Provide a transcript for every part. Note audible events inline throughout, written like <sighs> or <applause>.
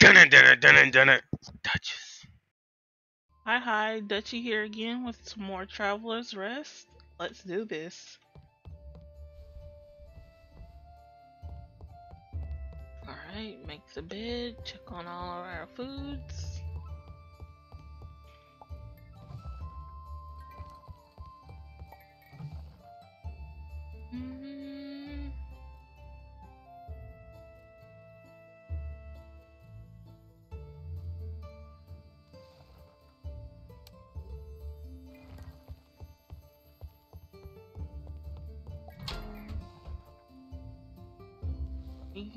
Dun it, dun it, dun it, dun it. Duchess. Hi, hi, Dutchy here again with some more Travellers Rest. Let's do this. Alright, make the bed, check on all of our foods. Mm.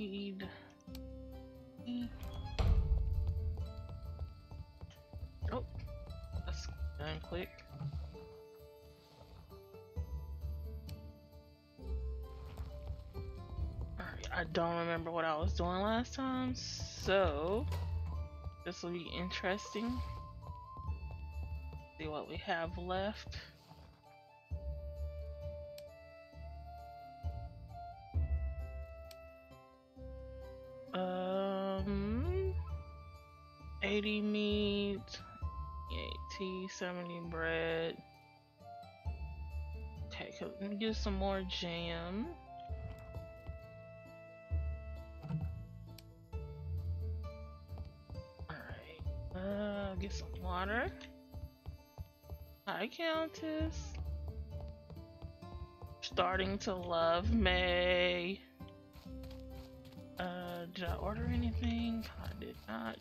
Need. need- Oh, quick. Alright, I don't remember what I was doing last time, so this will be interesting. See what we have left. 80 meat, 80, 70 bread. Okay, let me get some more jam. Alright, uh, get some water. Hi, Countess. Starting to love May. Uh, did I order anything? I did not.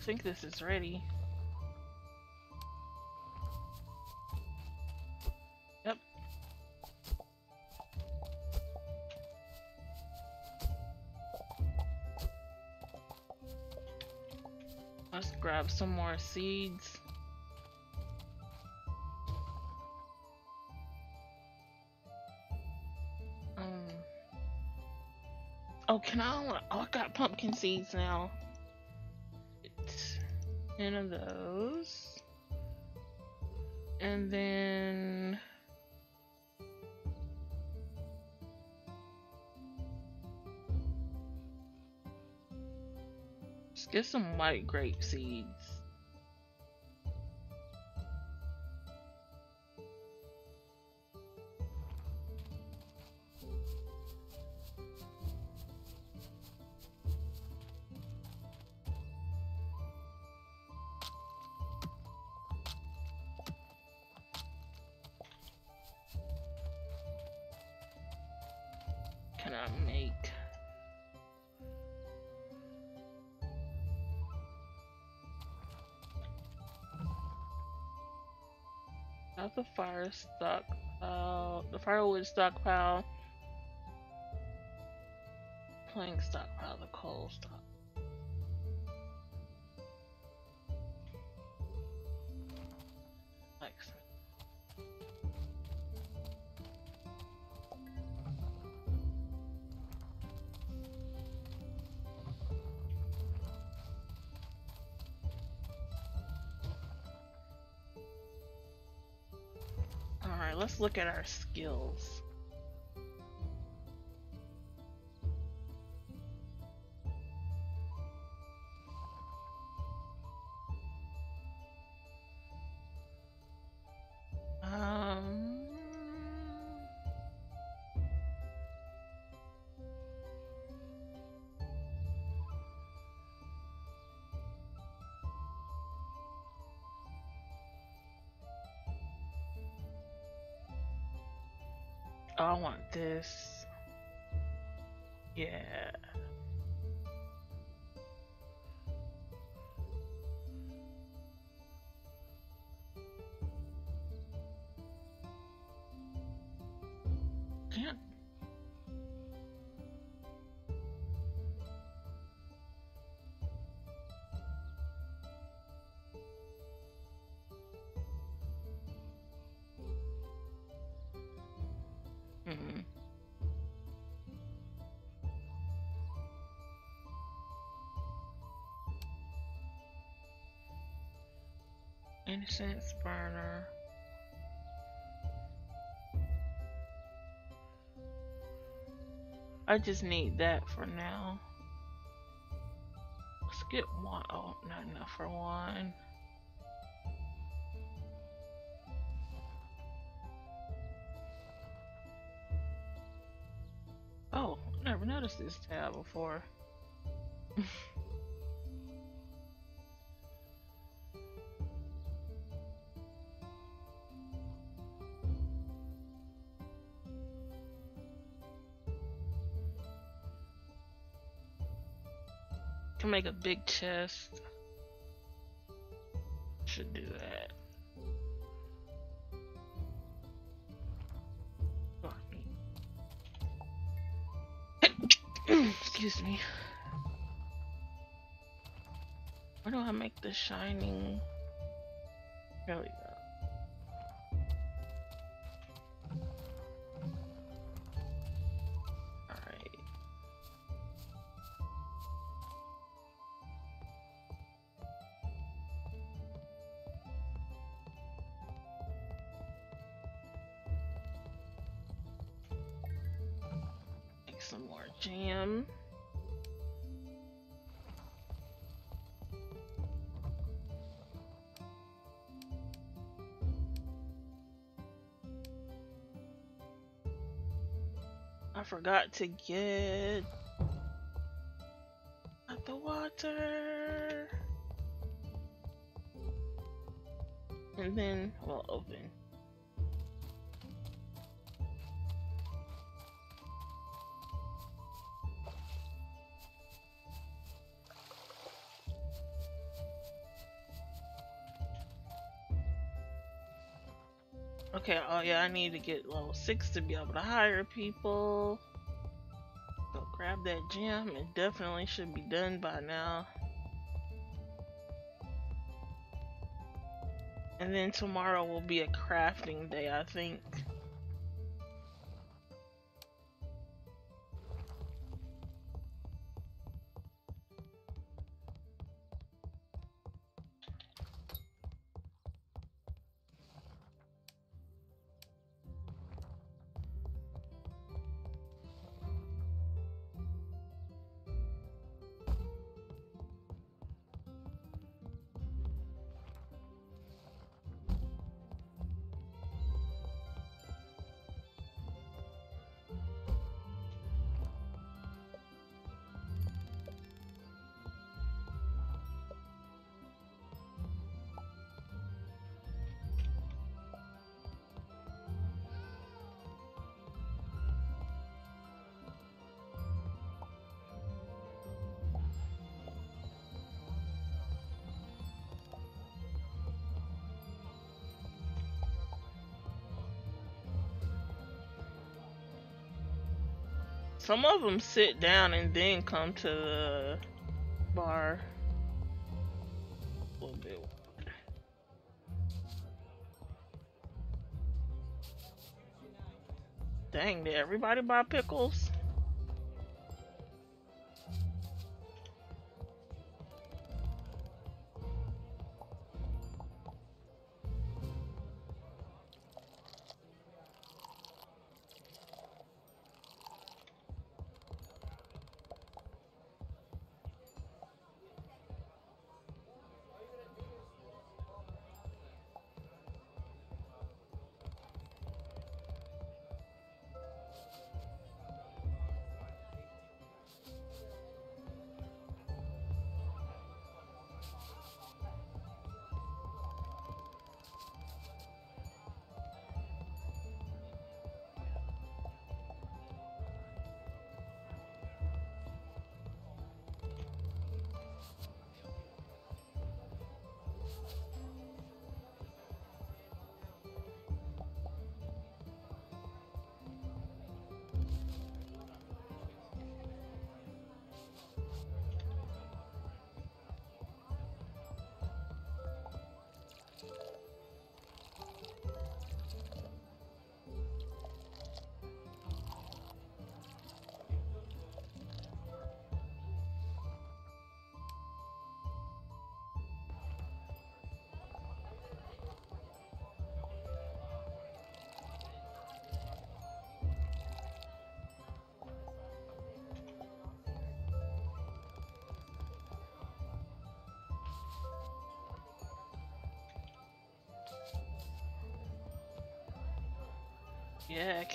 I think this is ready. Yep. Let's grab some more seeds. Um. Oh, can I? Oh, I got pumpkin seeds now. Ten of those, and then. Let's get some white grape seeds. Fire stockpile, uh, the firewood stockpile, plank stockpile, the coal stock. Let's look at our skills. Um, oh, I want this. Yeah. Incense burner. I just need that for now. Let's get one. Oh, not enough for one. Oh, never noticed this tab before. <laughs> Can make a big chest. Should do that. <coughs> Excuse me. Where do I make the shining? There we go. Forgot to get at the water. And then we'll open. Yeah, I need to get level 6 to be able to hire people. So grab that gem. It definitely should be done by now. And then tomorrow will be a crafting day, I think. Some of them sit down and then come to the bar. Dang, did everybody buy pickles?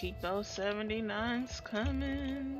Keep those 79s coming.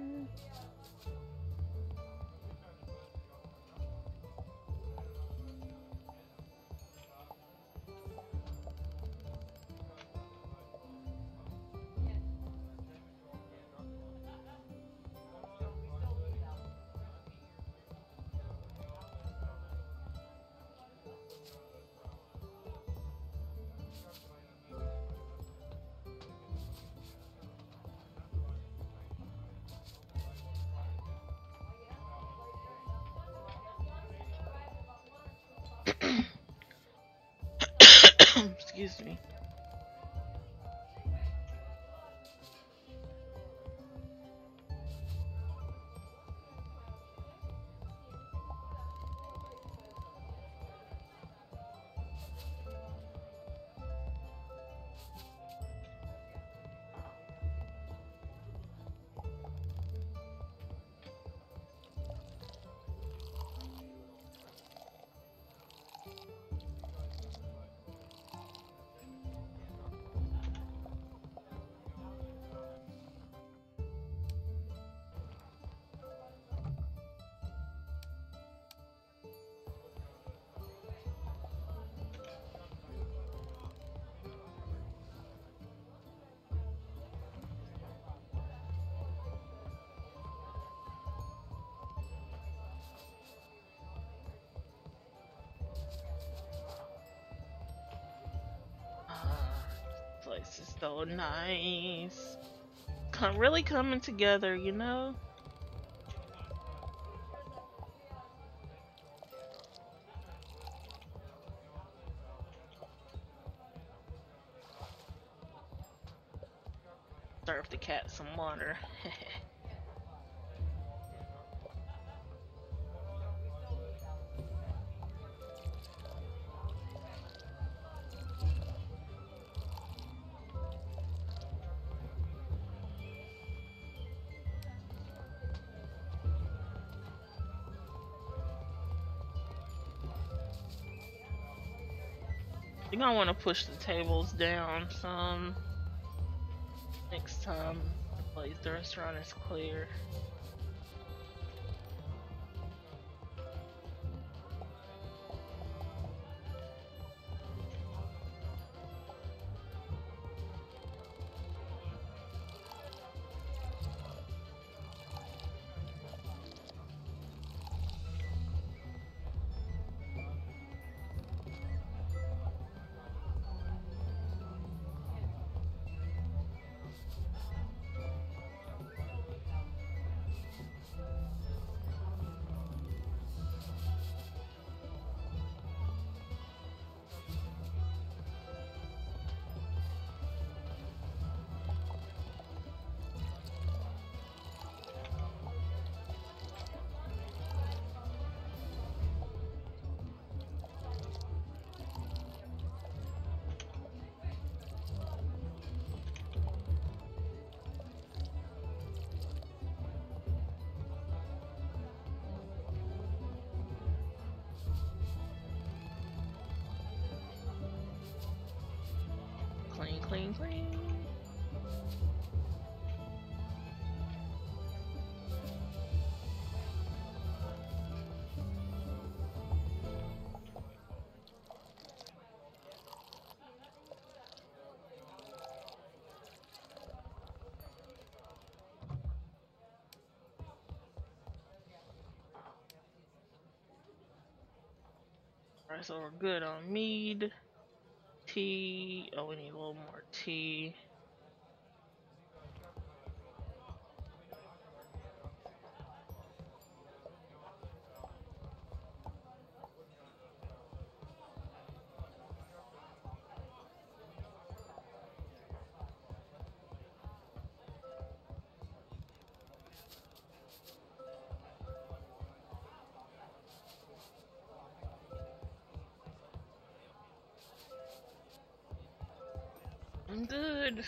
Place is so nice. Come, really coming together, you know? You're want to push the tables down some next time the place the restaurant is clear. So we're good on mead. Tea. Oh, we need a little more tea. I'm good.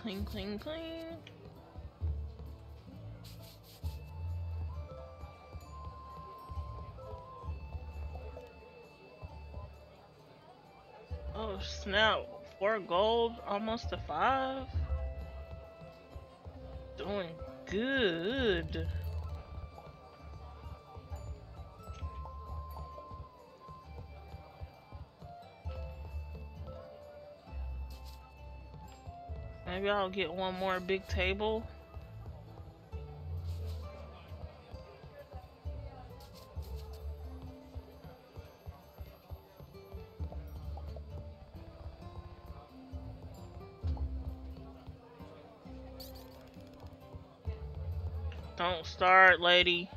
Clean, clean, clean. Oh snap, four gold, almost to five. Doing good. Maybe I'll get one more big table. Don't start, lady.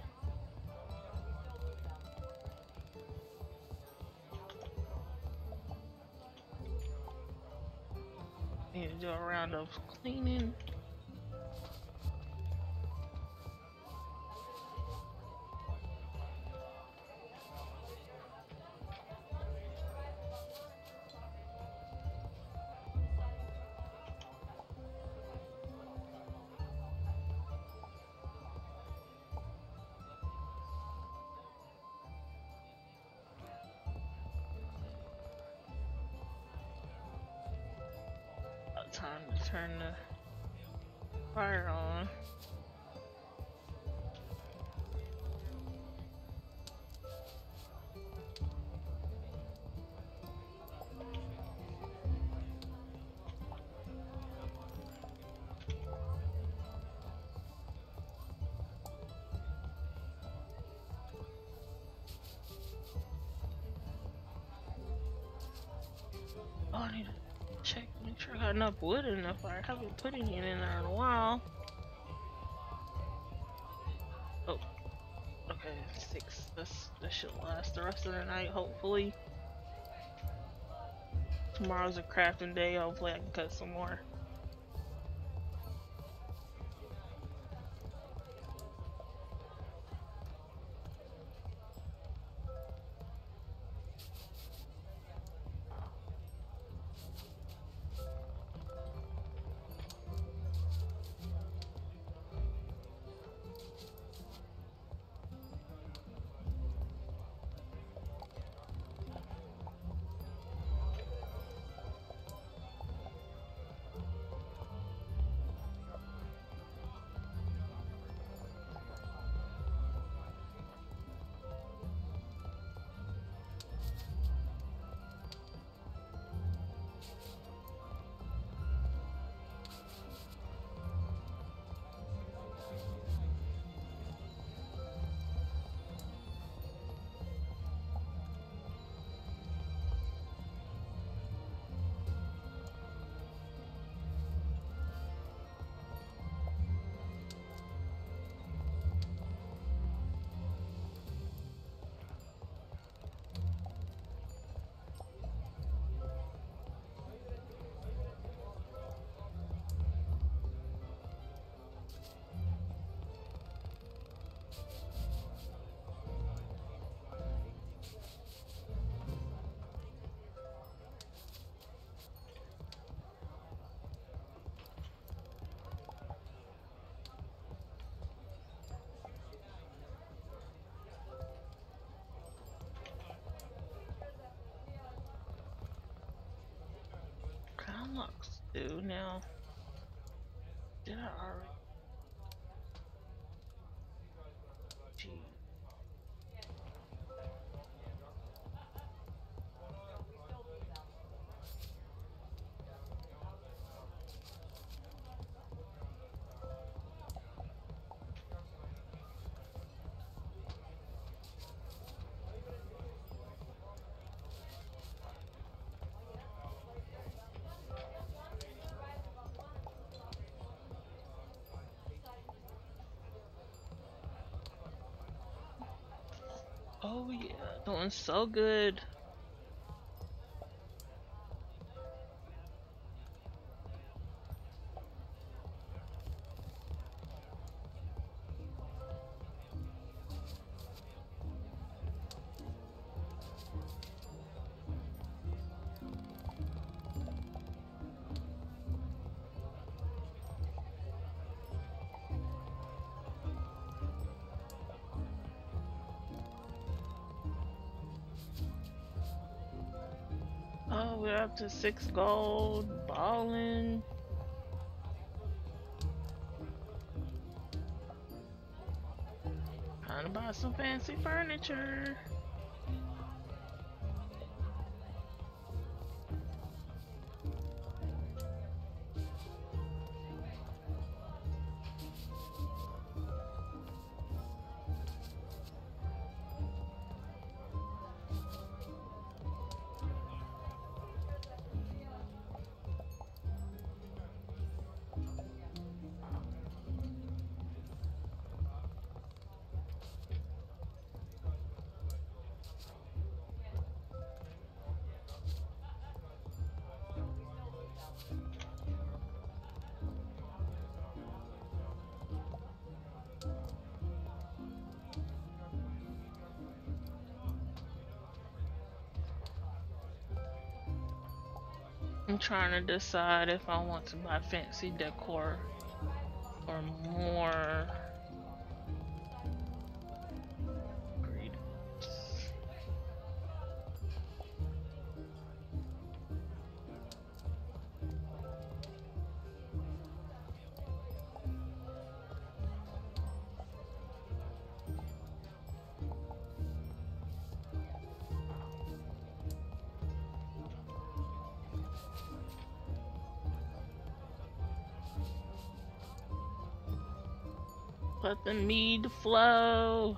Oh, I need to check, make sure I got enough wood in the fire. I haven't put any in there in a while. Oh, okay, six. This this should last the rest of the night, hopefully. Tomorrow's a crafting day. Hopefully, I can cut some more. Do now. Did I already? Oh yeah, doing so good. To six gold. Balling. Trying to buy some fancy furniture. Trying to decide if I want to buy fancy decor or more Let the mead flow.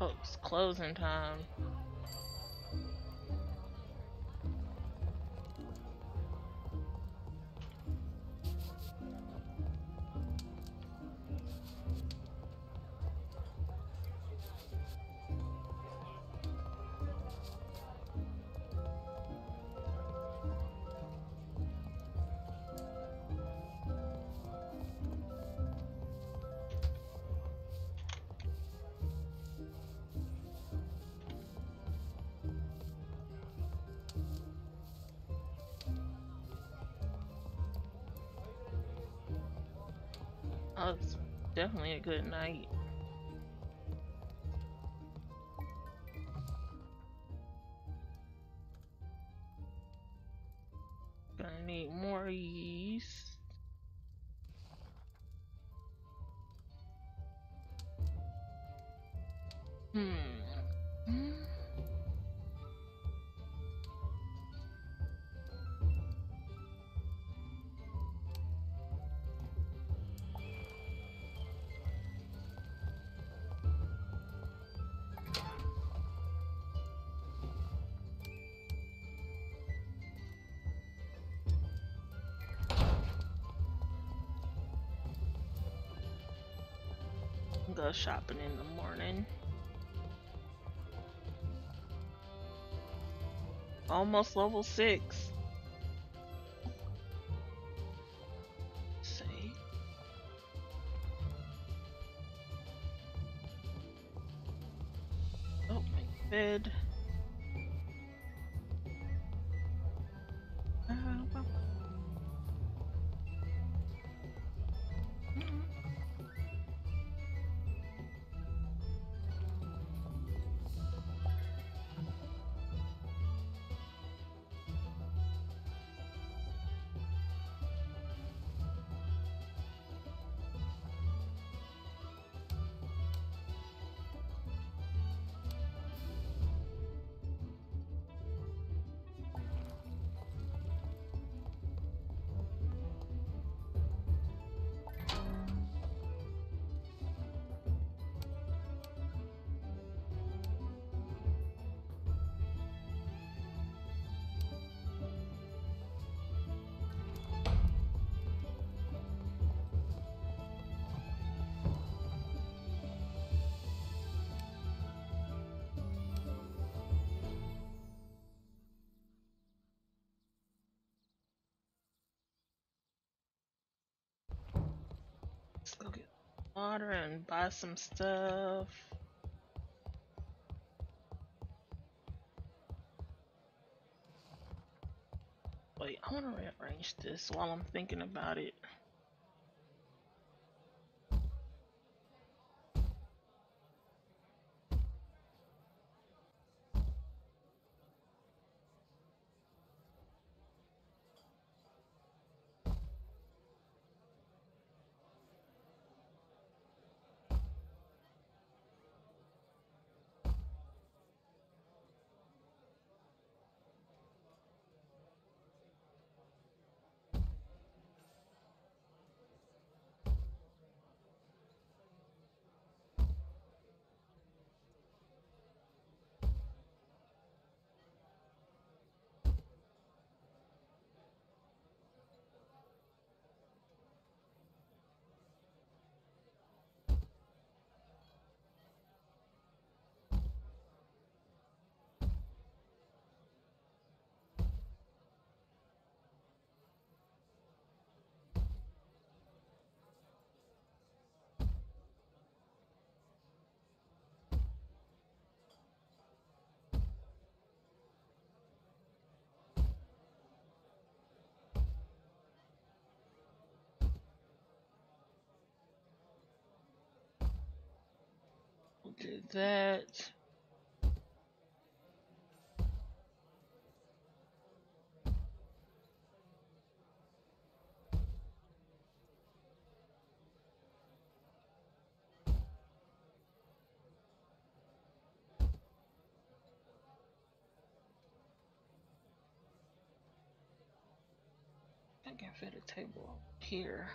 Oh, it's closing time. Good night. shopping in the morning. Almost level 6. Water and buy some stuff. Wait, I want to rearrange this while I'm thinking about it. Do that. I can fit a table here.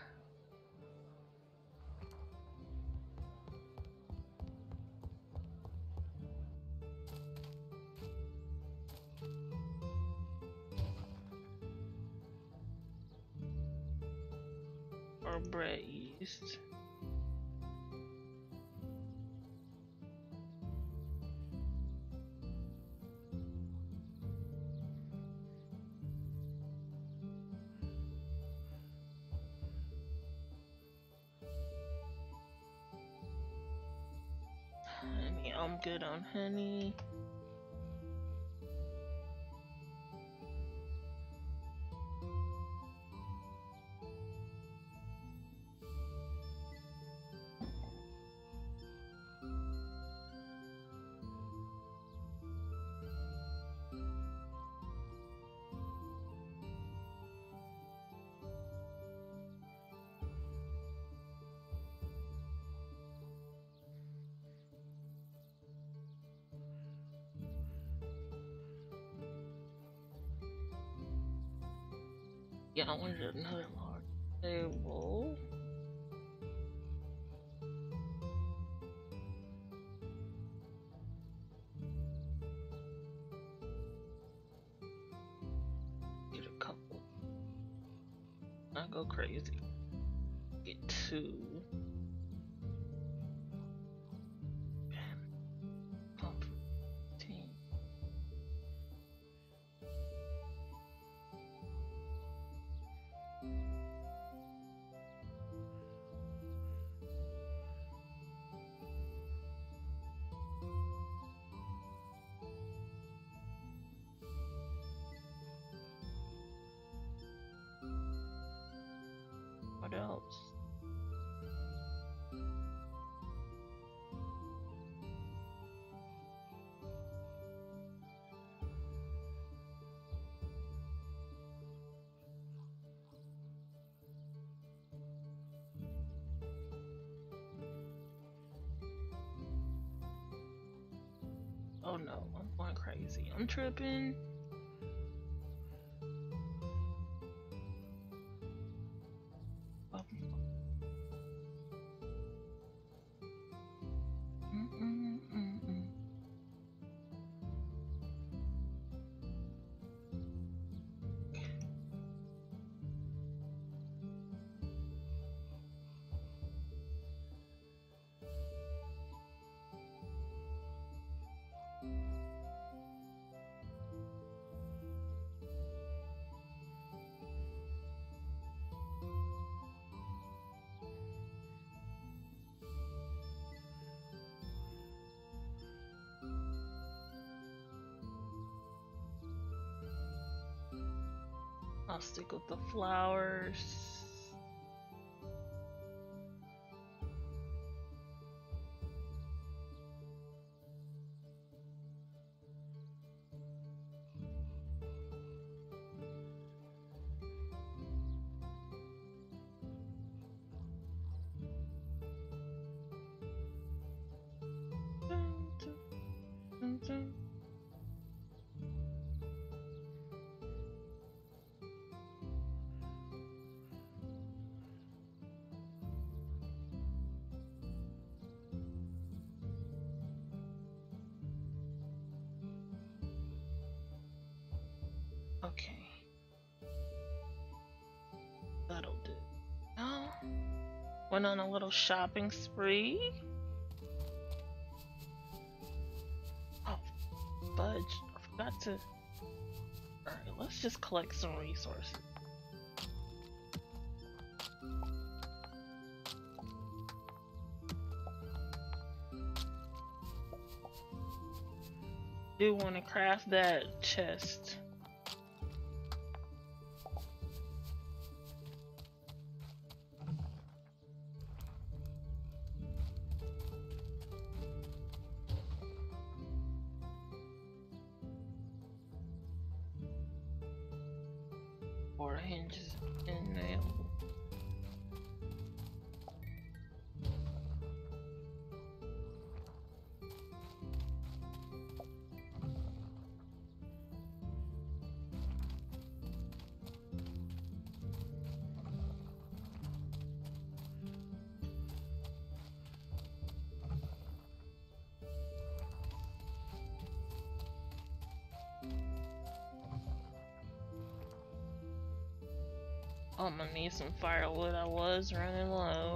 Bread yeast. Honey, I'm good on honey. Yeah, I wanted another large table. Get a couple. I go crazy. Get two. Oh no, I'm going crazy. I'm tripping. Stick with the flowers. Went on a little shopping spree. Oh, fudge. I forgot to. Alright, let's just collect some resources. Do want to craft that chest. Need some firewood. I was running low.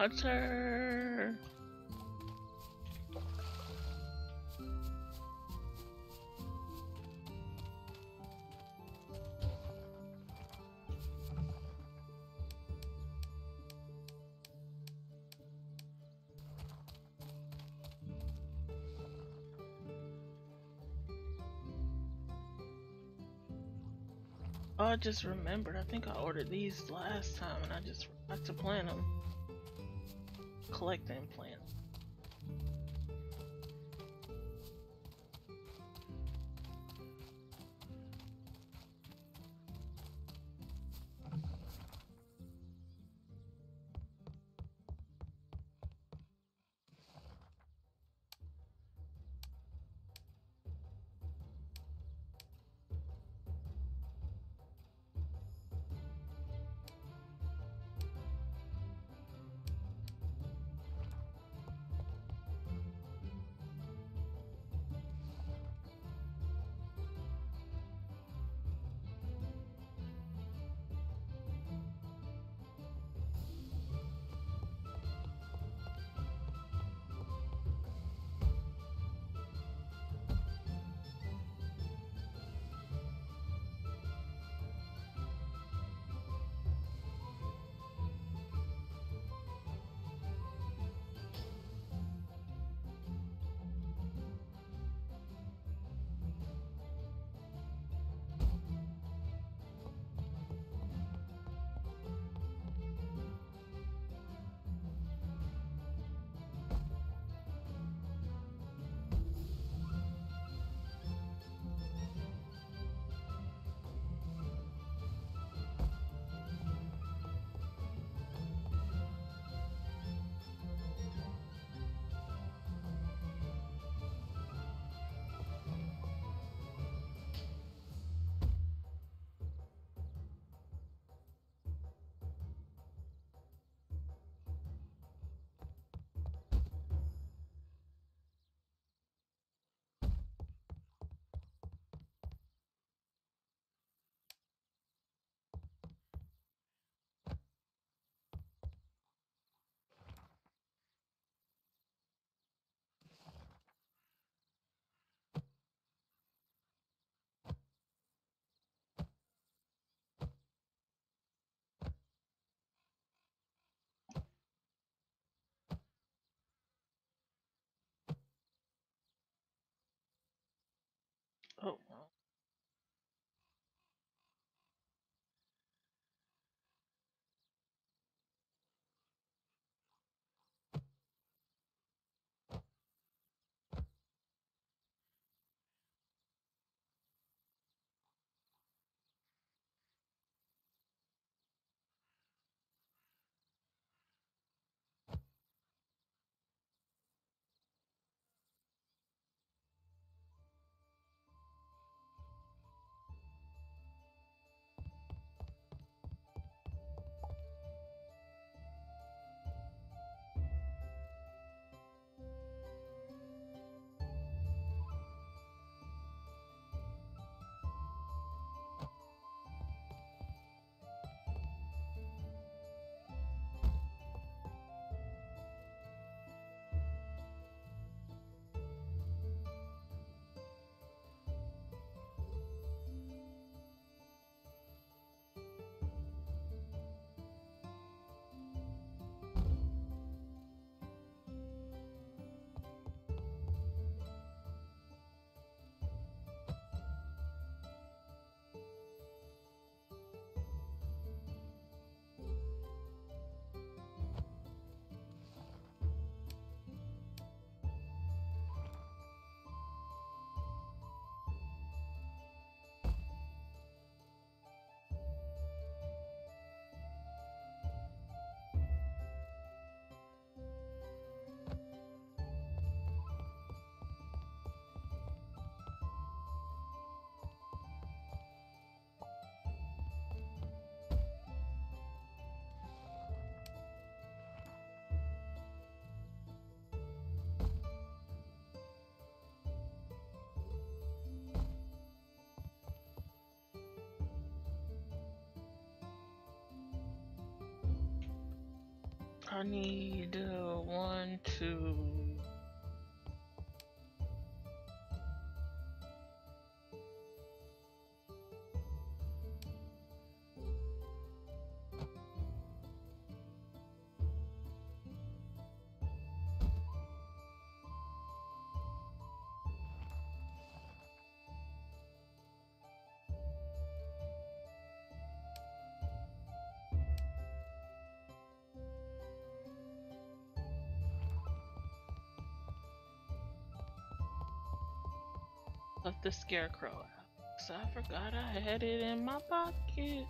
Hunter. Oh, I just remembered. I think I ordered these last time and I just forgot to plant them. Collect and plant. Oh. I need uh, one, two. Left the scarecrow. So I forgot I had it in my pocket.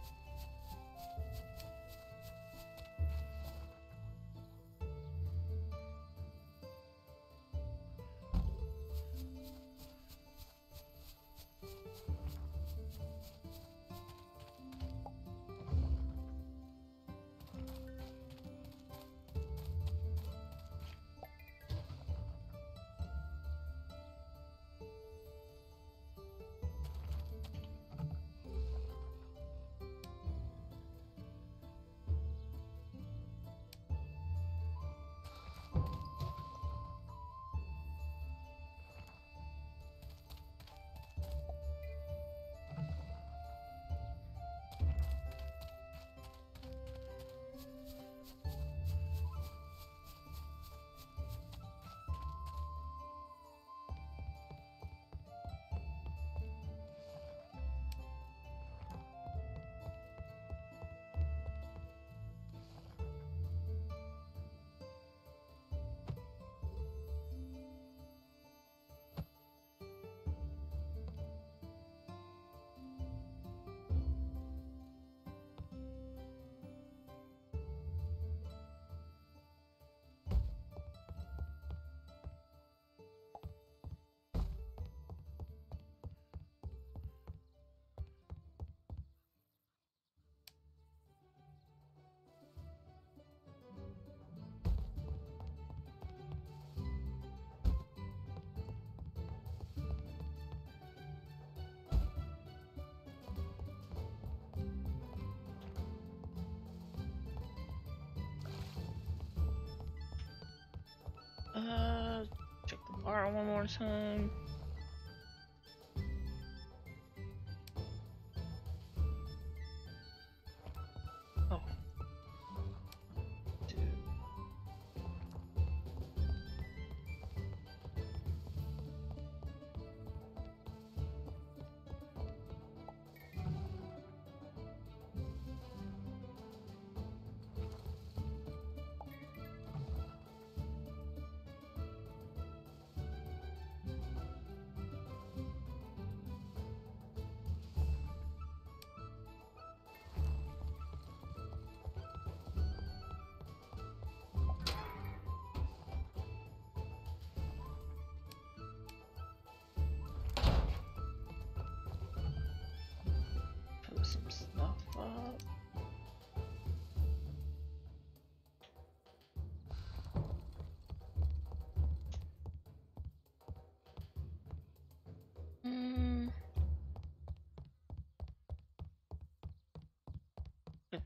Uh, check the bar one more time.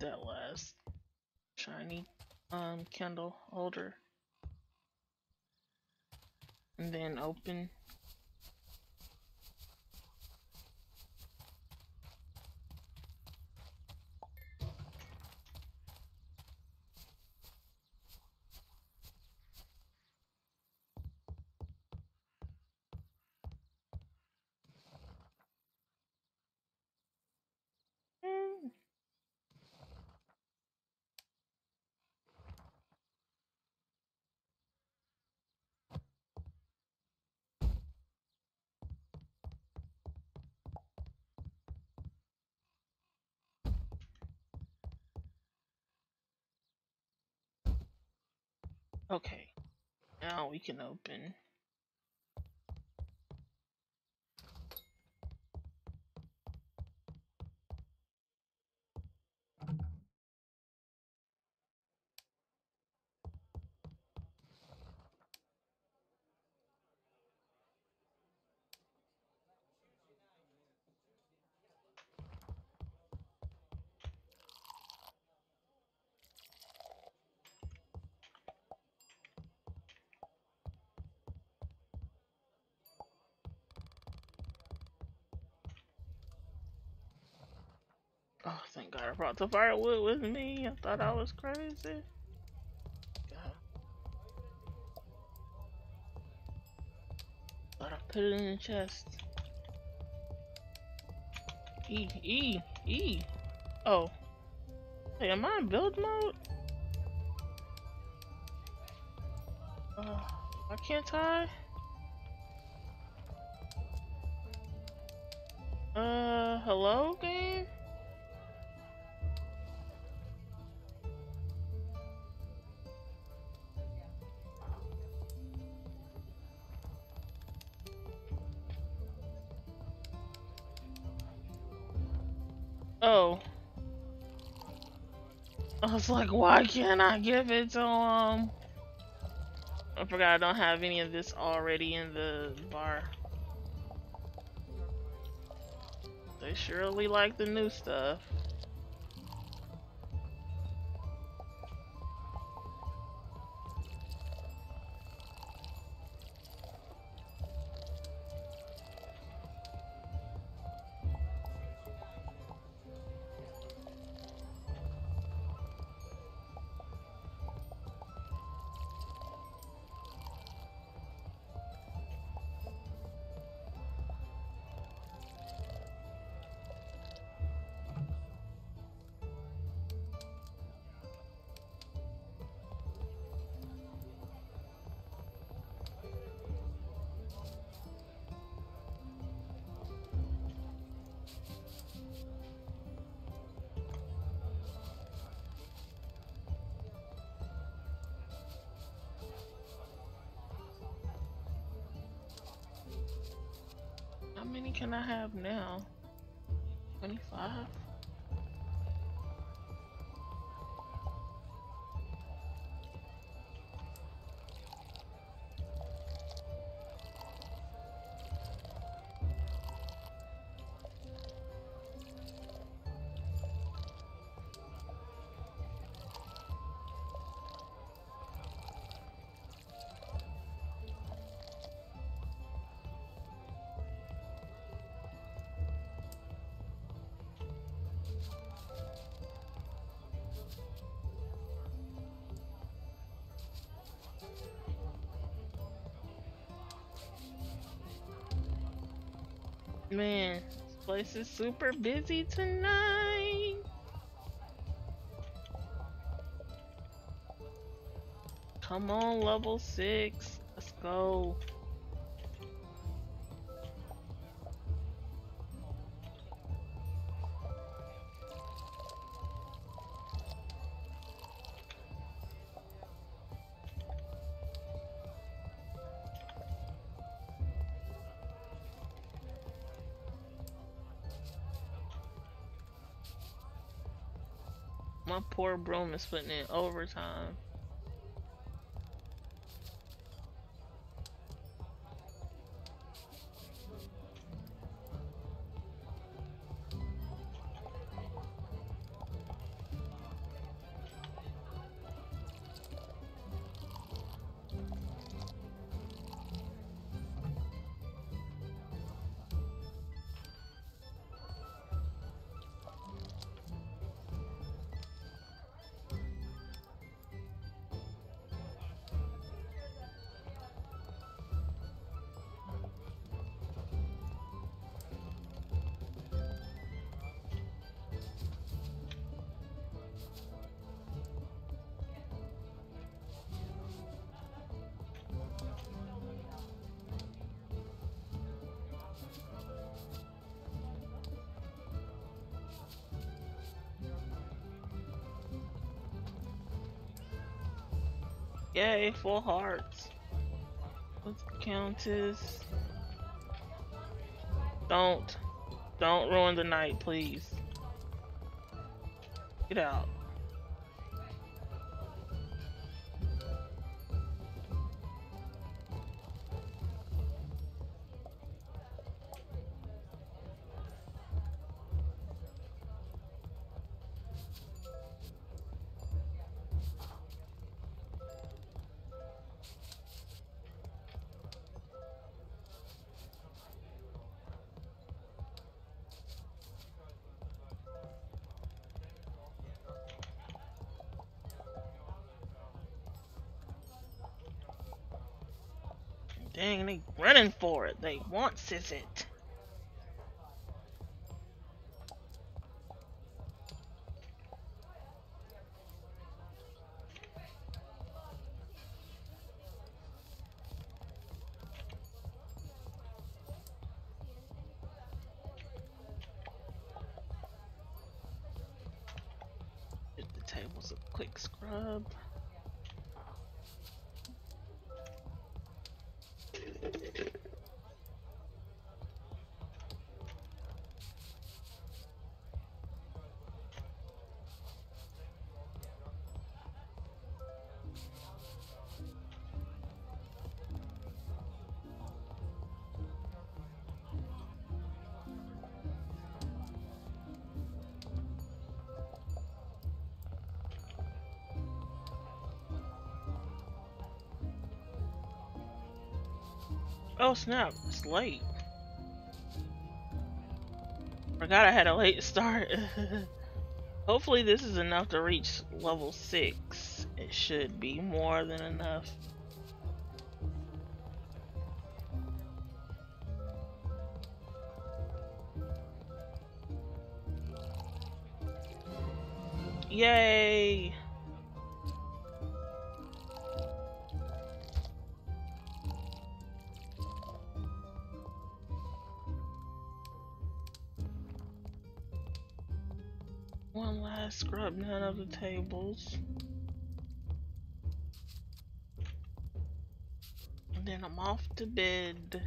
That last shiny um candle holder. And then open Mm. Okay, now we can open. Oh, thank God I brought the firewood with me. I thought I was crazy. God. Thought I put it in the chest. E, E, E. Oh. Hey, am I in build mode? Uh, why can't I? Uh, hello, I was like, why can't I give it to him? I forgot I don't have any of this already in the bar. They surely like the new stuff. Man, this place is super busy tonight. Come on, level six. Let's go. Poor broom is putting in overtime. Yay, full hearts. Let's countess. Don't. Don't ruin the night, please. Get out. Wants is it. Oh snap, it's late. Forgot I had a late start. <laughs> Hopefully this is enough to reach level 6. It should be more than enough. Yay! Tables. And then I'm off to bed.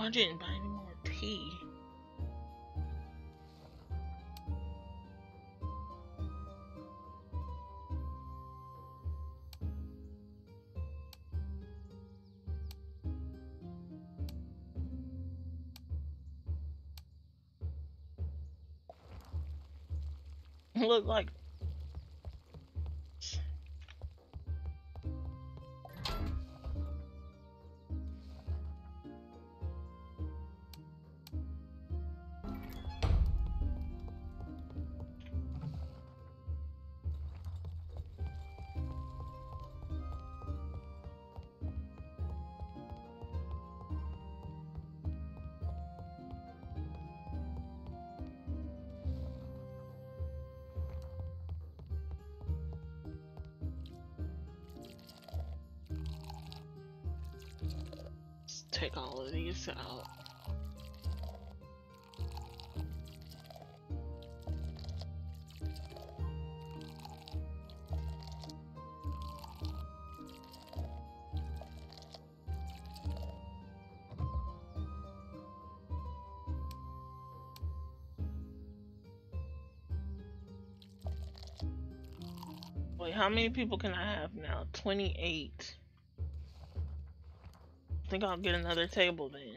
I didn't buy any more tea. These out. Wait, how many people can I have now? 28. I think I'll get another table then.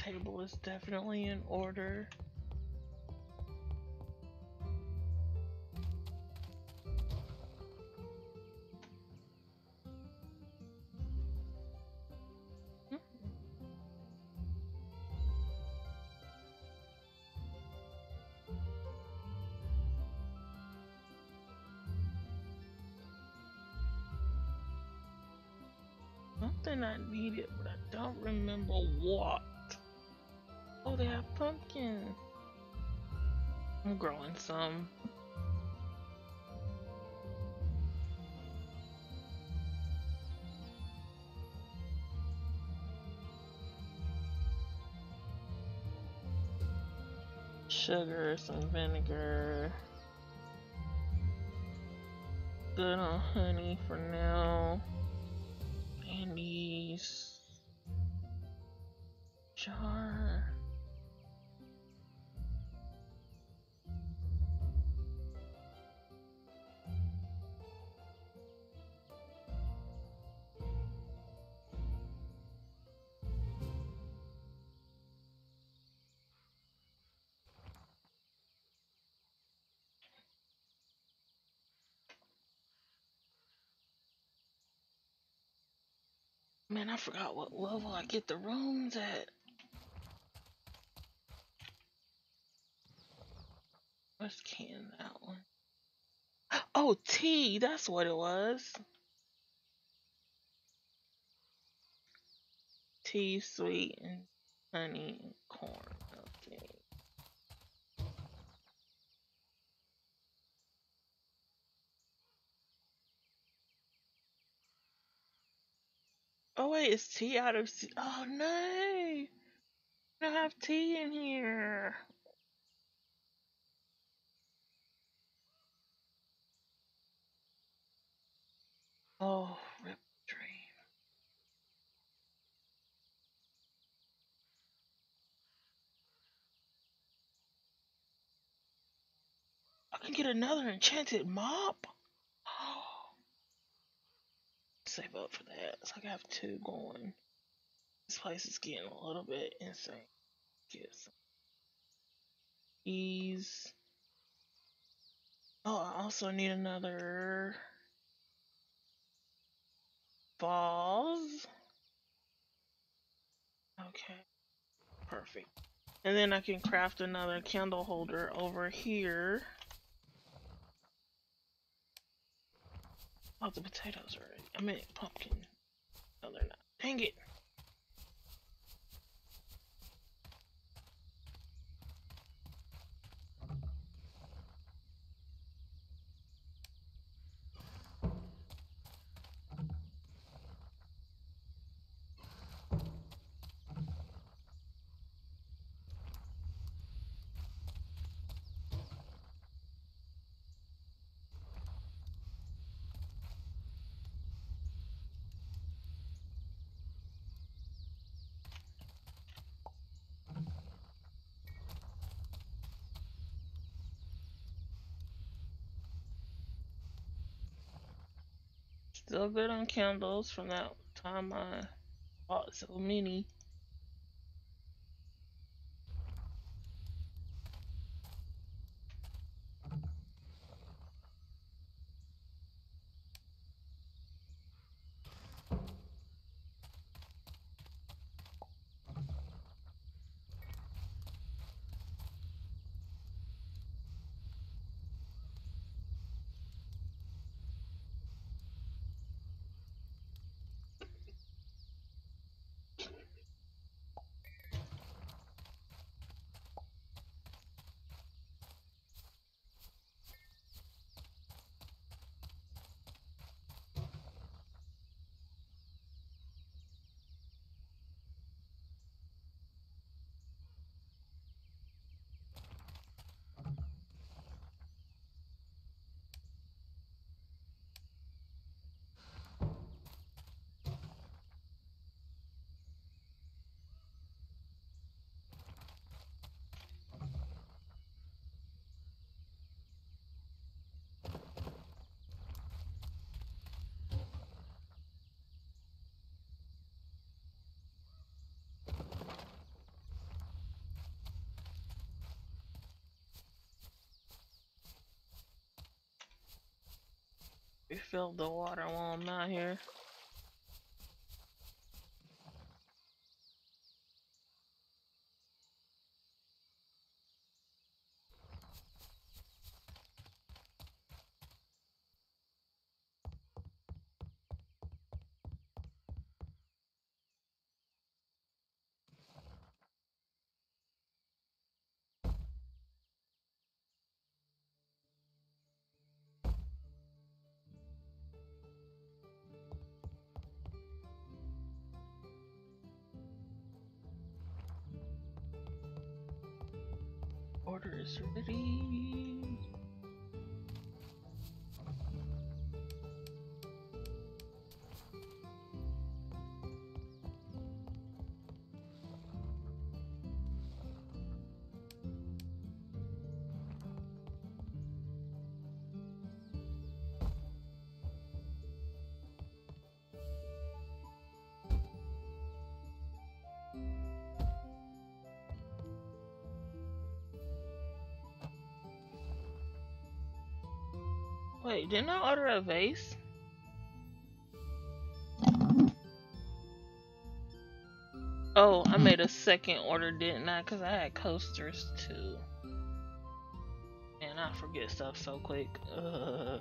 table is definitely in order. Hmm. Something I needed, but I don't remember what. Pumpkin. I'm growing some. Sugar, some vinegar. Good on honey for now. Man, I forgot what level I get the rooms at. Let's can that one. Oh, tea, that's what it was. Tea, sweet, and honey and corn. Okay. Oh wait, is tea out of? Oh no, I don't have tea in here. Oh, rip dream. I can get another enchanted mop. Save up for that. So I have two going. This place is getting a little bit insane. Get some ease. Oh, I also need another balls. Okay, perfect. And then I can craft another candle holder over here. Oh, the potatoes are. I meant pumpkin. No, they're not. Dang it. Still good on candles from that time I bought so many. Refill the water while I'm not here. Order is ready. Wait, didn't I order a vase? Oh, I made a second order, didn't I? Because I had coasters too. And I forget stuff so quick. Ugh.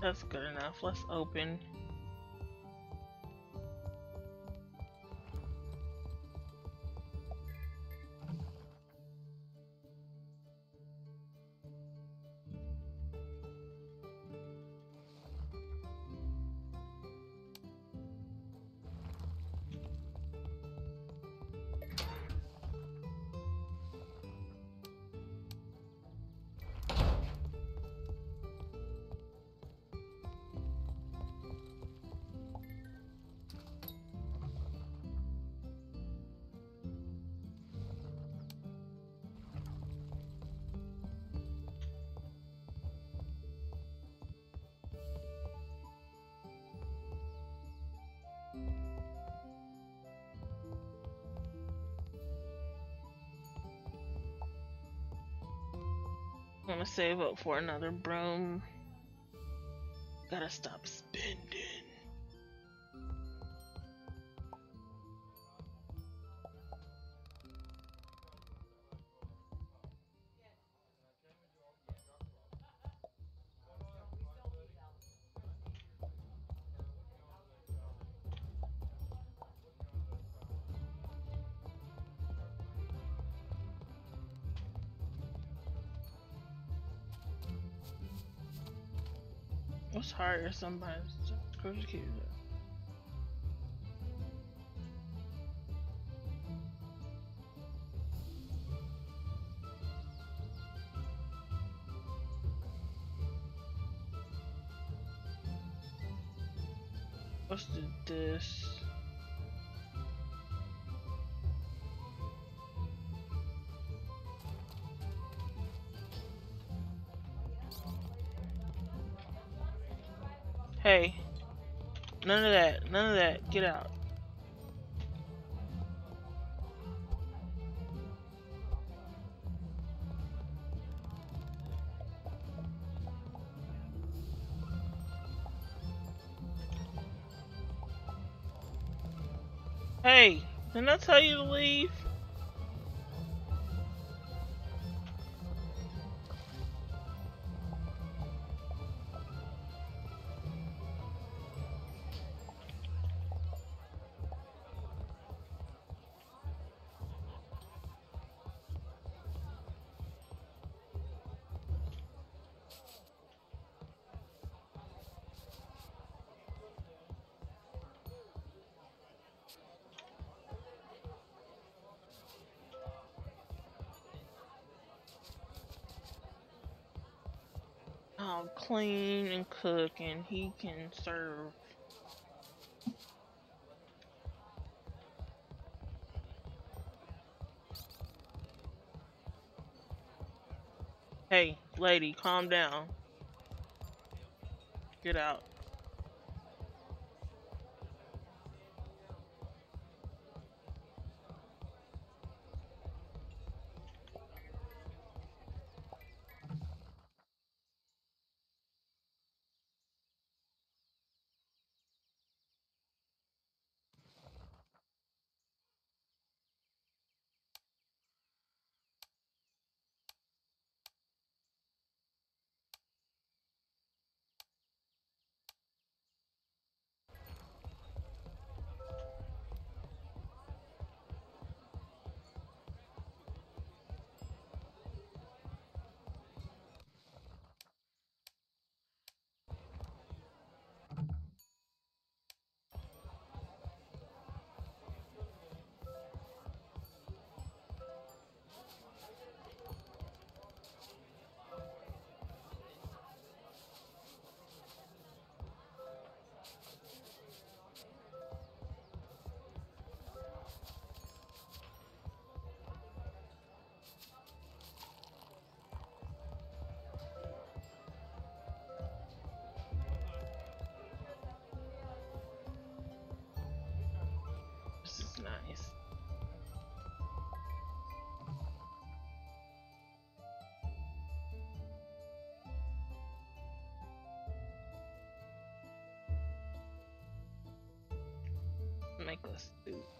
That's good enough. Let's open. I'm gonna save up for another broom. Gotta stop harder sometimes? Grocery queues. None of that. None of that. Get out. Hey, didn't I tell you and he can serve. Hey, lady, calm down. Get out. Make a soup.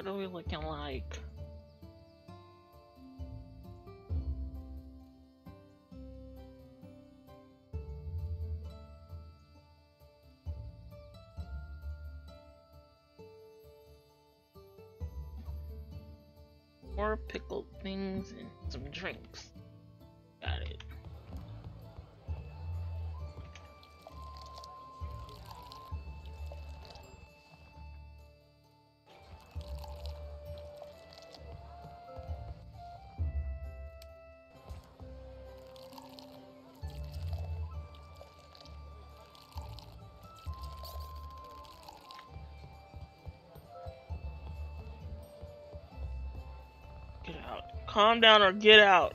What are we looking like? More pickled things and some drinks. Calm down or get out.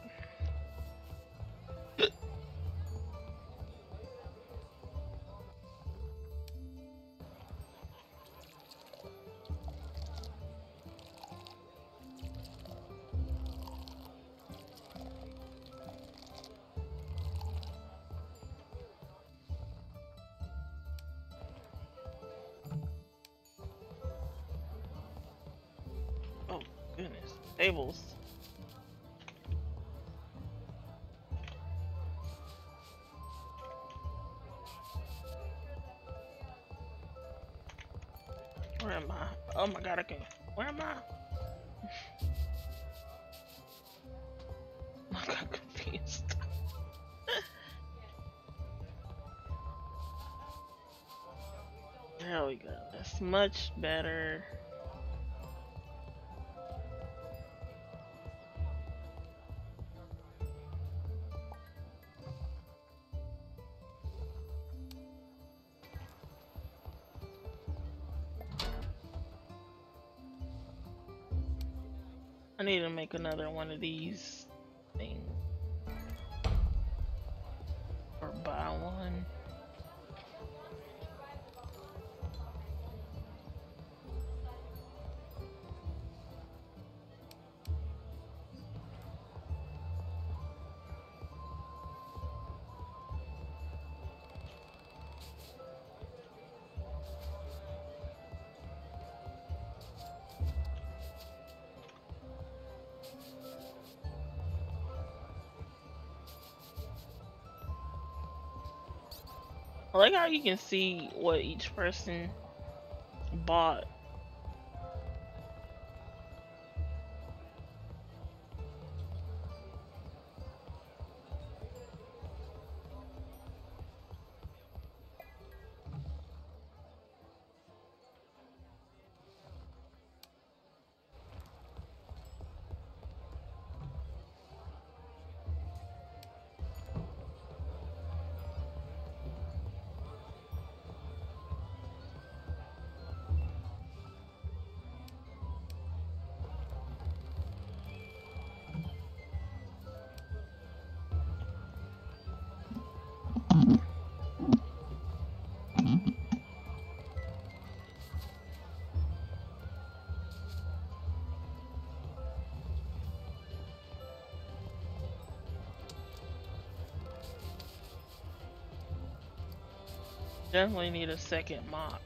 I can. Where am I? <laughs> I got confused. <laughs> there we go. That's much better. I need to make another one of these things. Or buy one. How you can see what each person bought. Definitely need a second mop.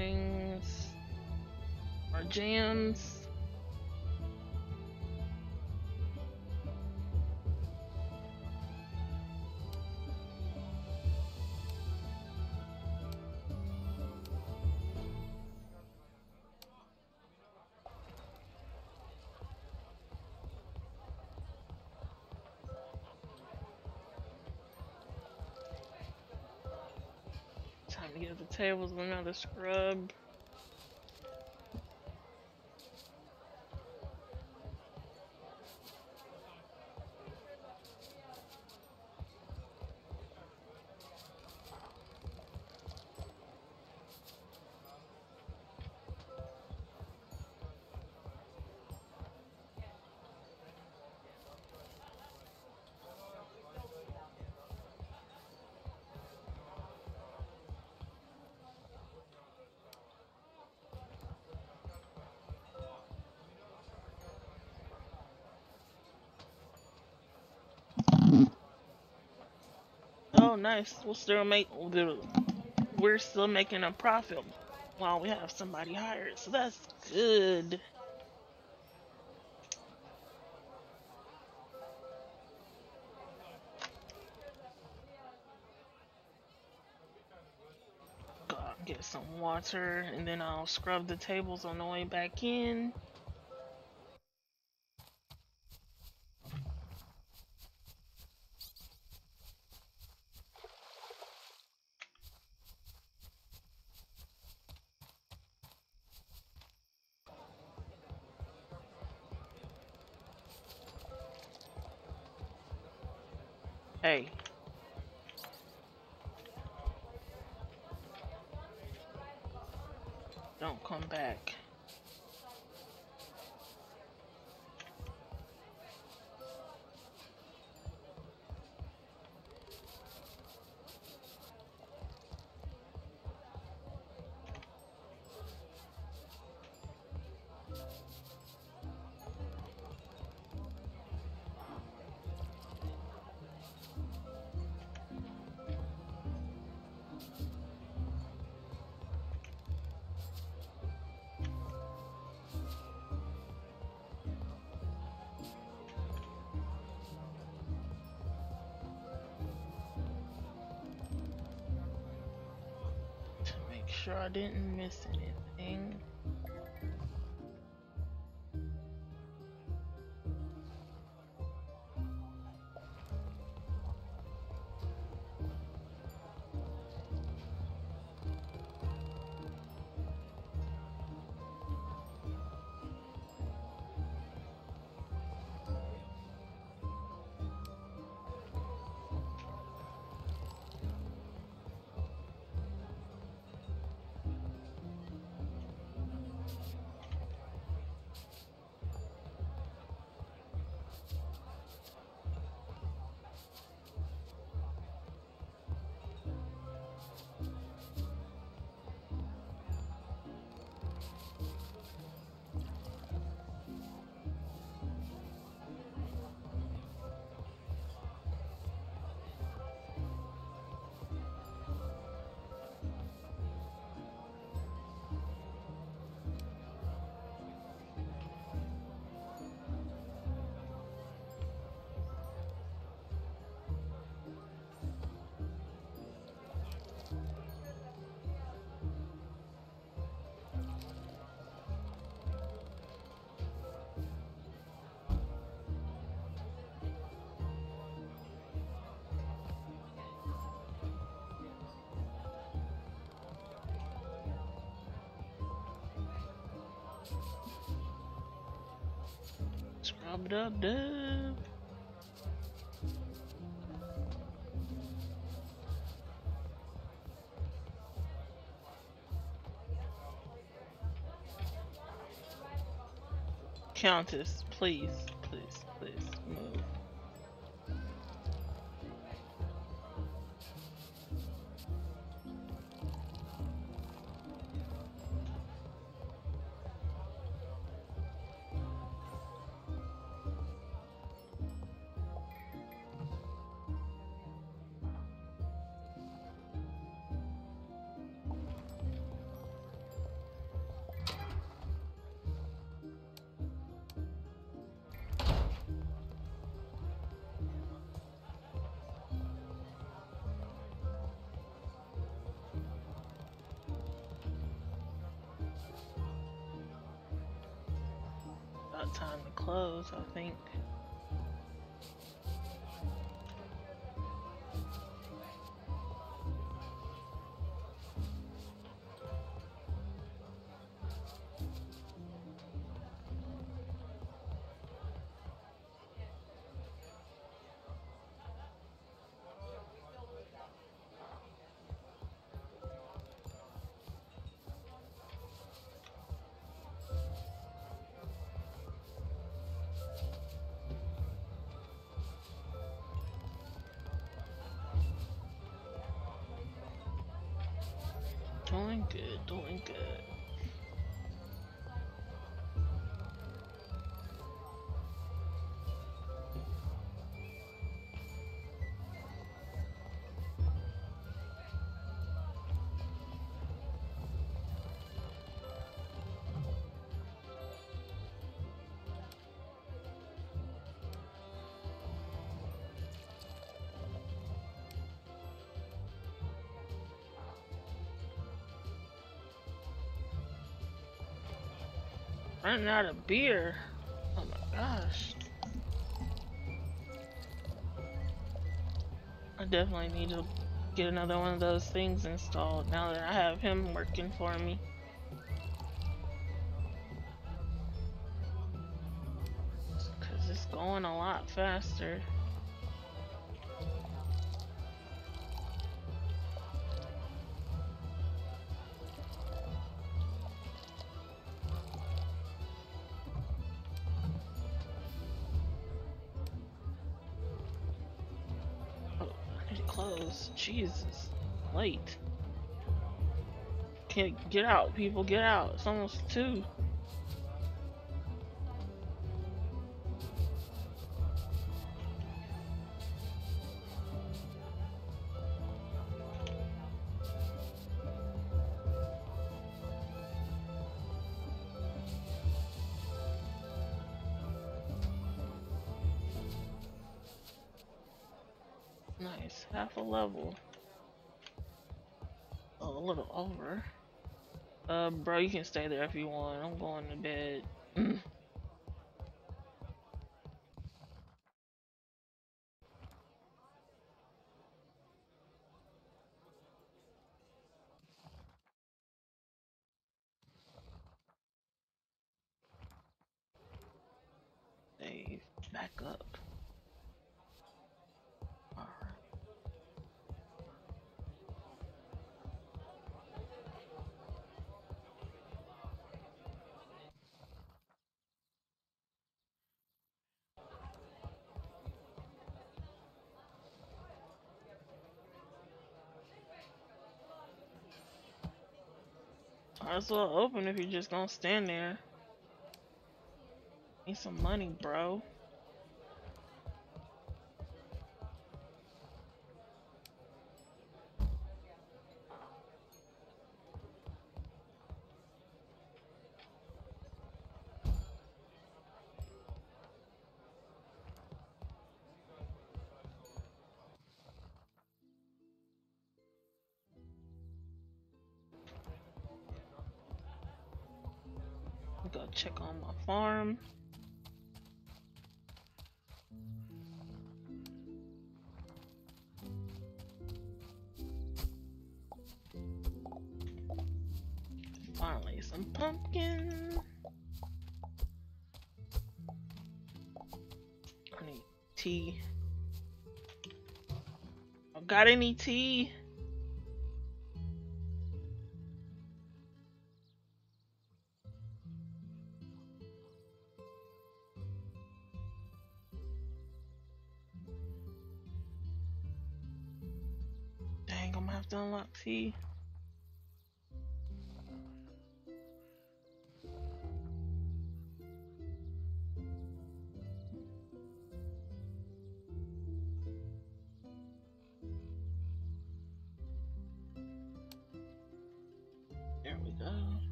Things or jams. To give the tables another scrub. Oh, nice. We'll still make we're still making a profit while we have somebody hired, so that's good. Go Get some water, and then I'll scrub the tables on the way back in. Didn't Scrub dub dub. Countess, please, time to close, I think. Doing good, doing good. Running out of beer. Oh my gosh. I definitely need to get another one of those things installed now that I have him working for me. Cause it's going a lot faster. Jesus. Late. Can't get out, people. Get out. It's almost two. Can stay there if you want. I'm going Might as well open if you're just gonna stand there. Need some money, bro. Go check on my farm. Finally, some pumpkin. I need tea. I got any tea?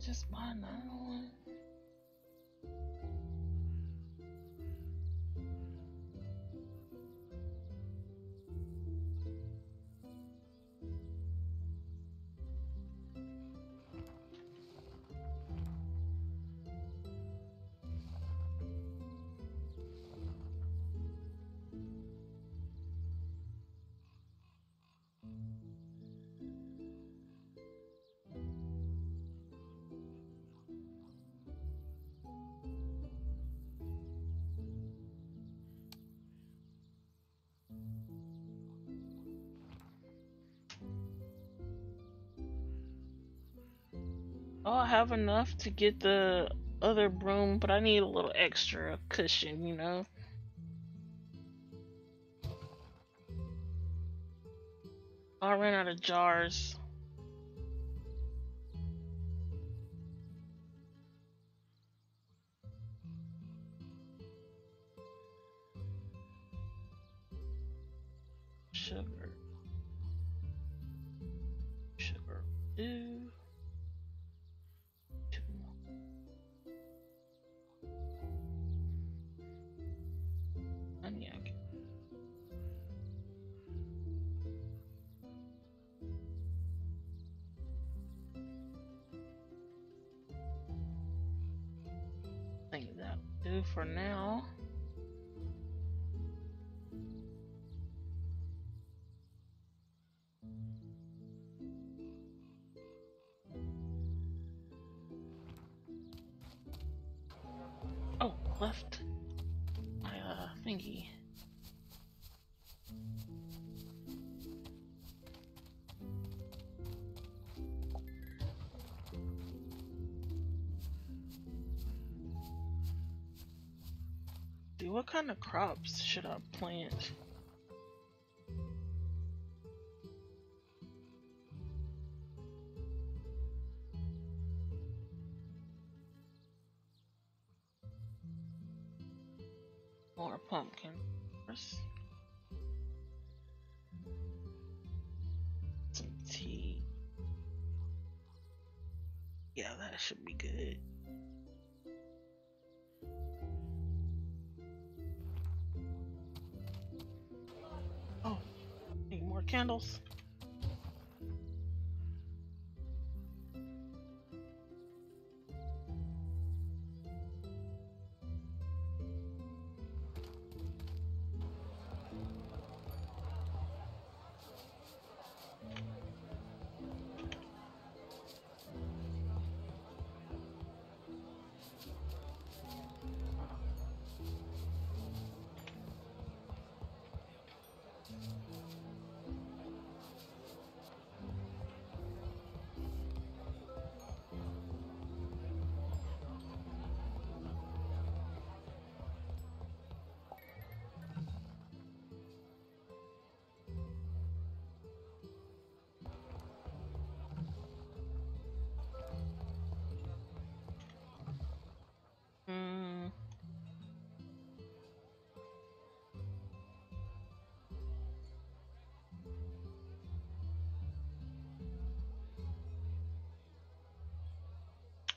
Just buy another one. Oh, I have enough to get the other broom, but I need a little extra cushion, you know? I ran out of jars. Left my uh thingy. Dude, what kind of crops should I plant?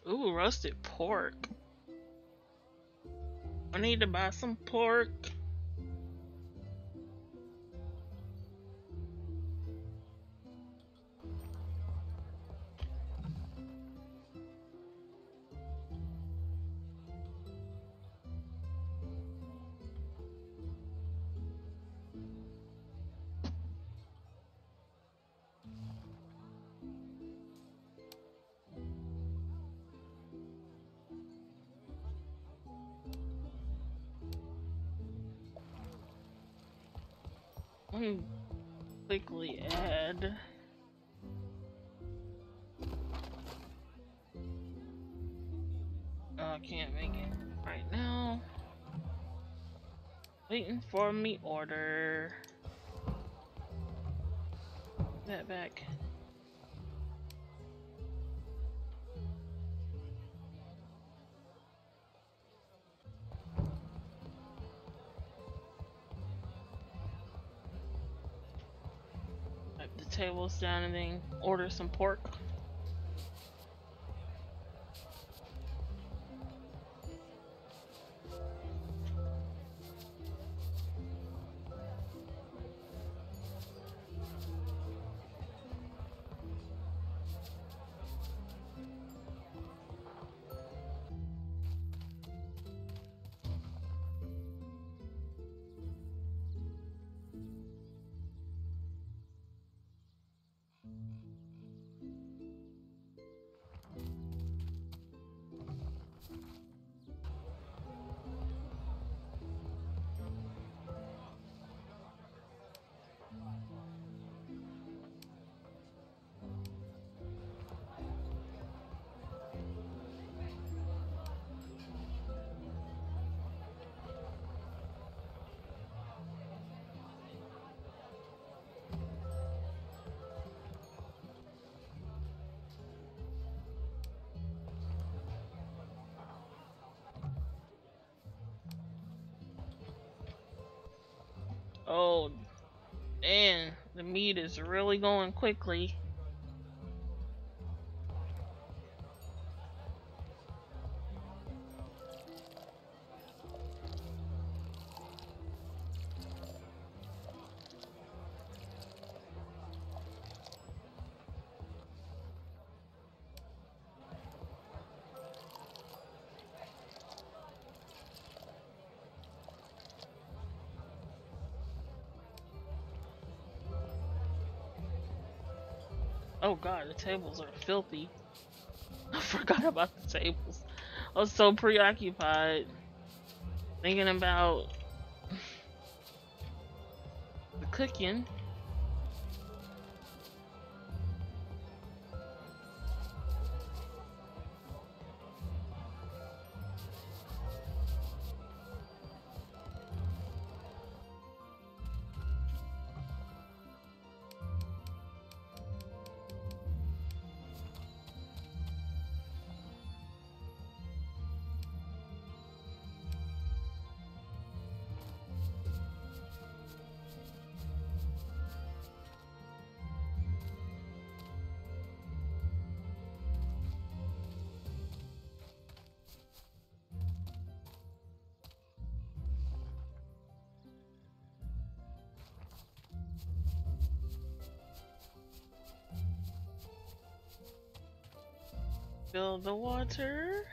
Ooh, roasted pork. I need to buy some pork. For me order. That back. The tables down and then order some pork. Oh, man, the meat is really going quickly. Oh god, the tables are filthy. <laughs> I forgot about the tables. I was so preoccupied thinking about <sighs> the cooking. The water.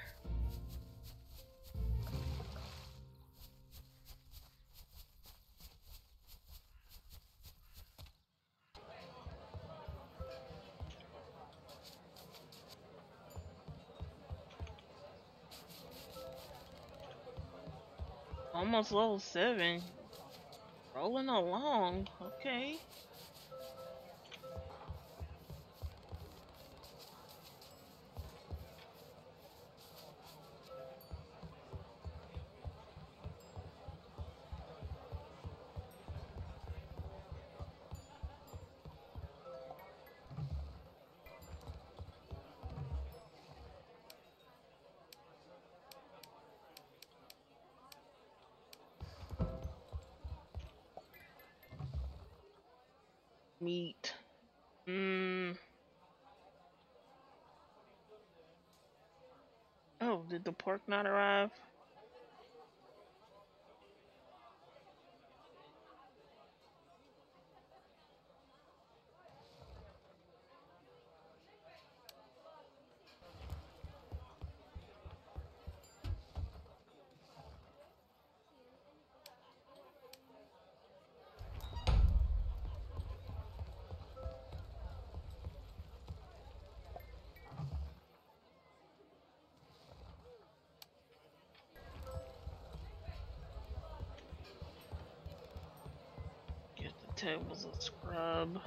Almost level 7. Rolling along. Okay. Did the pork not arrive? Tables a scrub.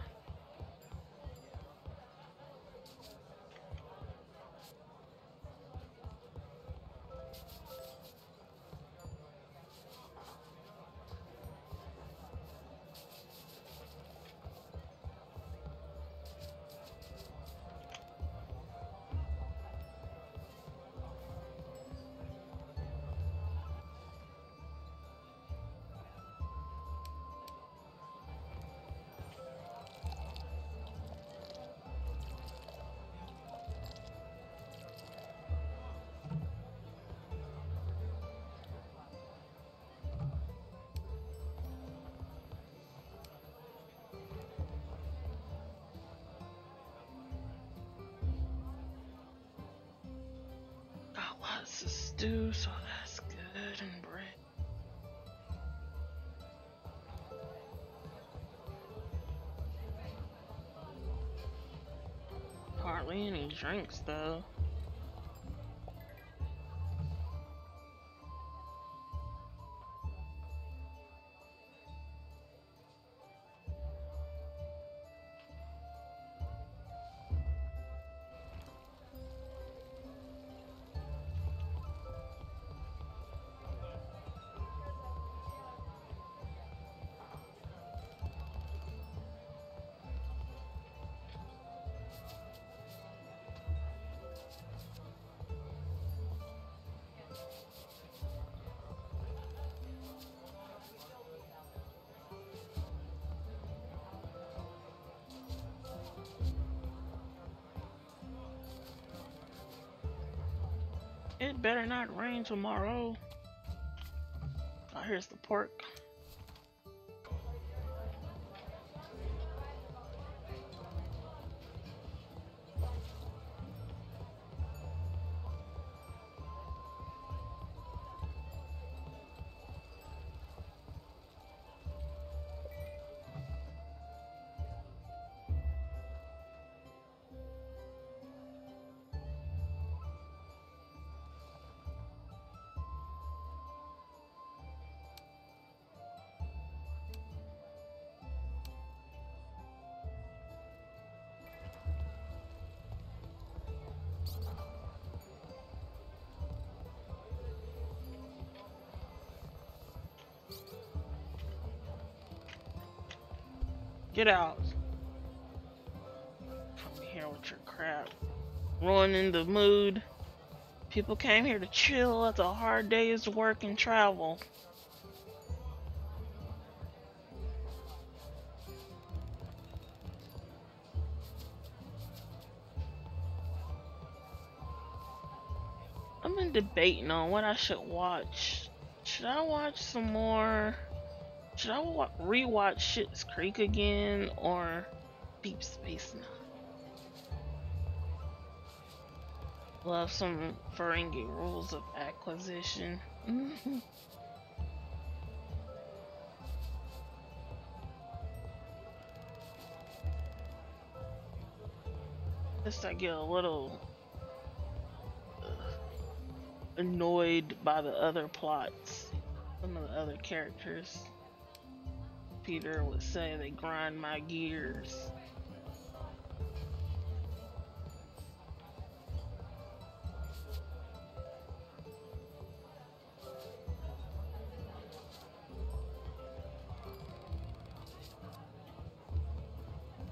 Drinks, though. It better not rain tomorrow. Oh, here's the pork. Get out. Come here with your crap. Ruining the mood. People came here to chill after a hard day's work and travel. I've been debating on what I should watch. Should I watch some more? Should I wa- rewatch Schitt's Creek again or Deep Space Nine? Love some Ferengi rules of acquisition. <laughs> Just I get a little uh, annoyed by the other plots. Some of the other characters. Peter would say they grind my gears.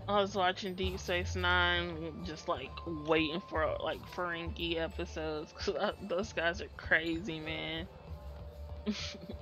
I was watching Deep Space Nine, just like waiting for like Ferengi episodes, cause <laughs> those guys are crazy, man. <laughs>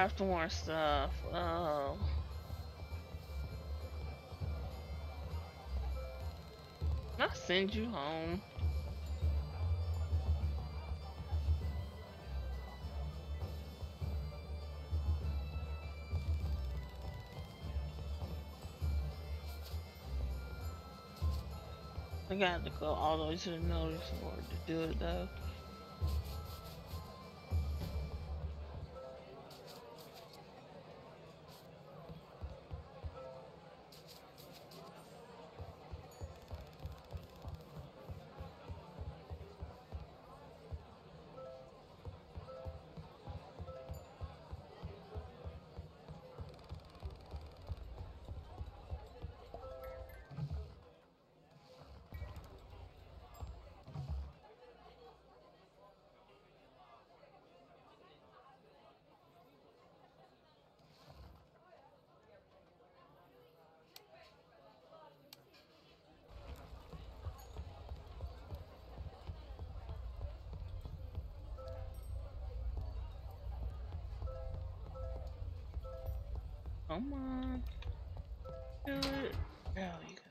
craft more stuff. Um. Oh. I'll send you home. I got to go all the way to the notice board to do it though. Do it. There we go.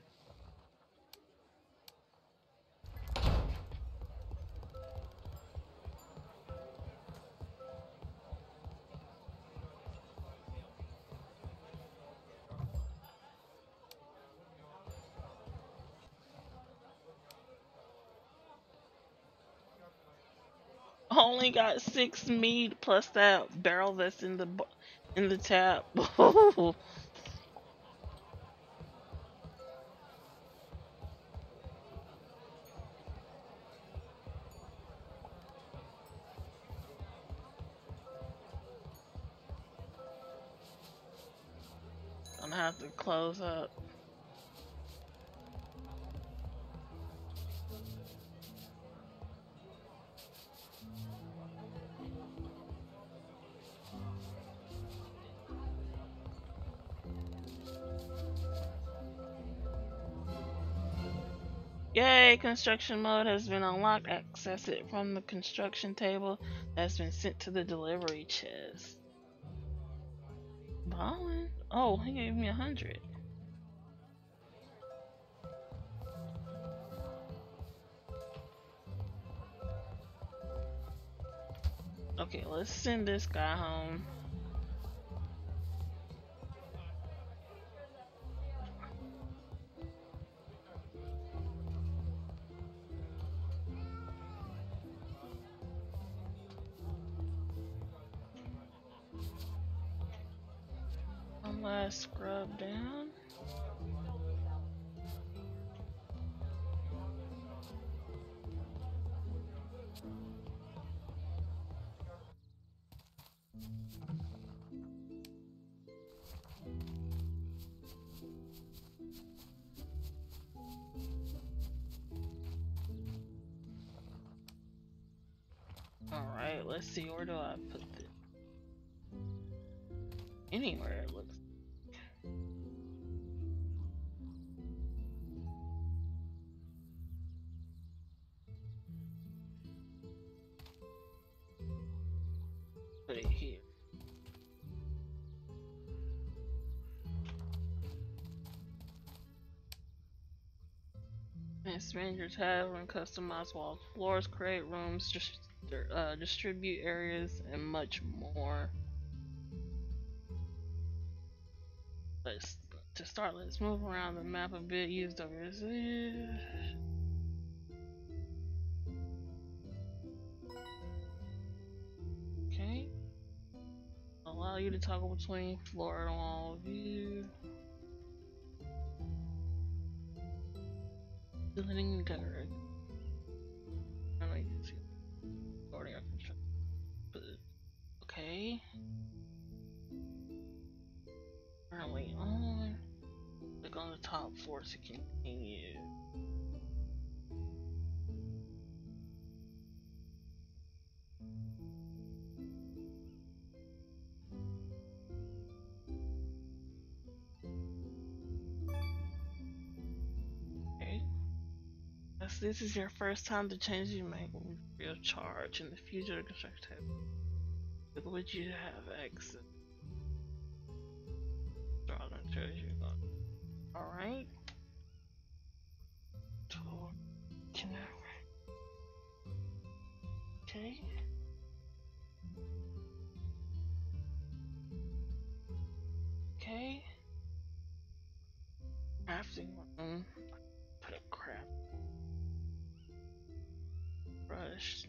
Only got six meat plus that barrel that's in the in the tap. <laughs> close up. Yay! Construction mode has been unlocked. Access it from the construction table that's been sent to the delivery chest. Ballin'. Oh, he gave me a hundred. Okay, let's send this guy home. Scrub down. Alright, let's see, where do I put this? Anywhere it looks. Expand your tab and customize walls, floors, create rooms, just uh, distribute areas, and much more. Let's to start. Let's move around the map a bit. Use the Okay. Allow you to toggle between floor and wall view. Building together. I don't know if you can see. Construction. But okay. Currently on. Click on the top floor to continue. This is your first time to change your make will free of charge in the future the construction tab. With which you have access. Drawing treasure. Alright. Okay. Okay. Crafting room. Put Brush.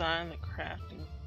Assign the crafting.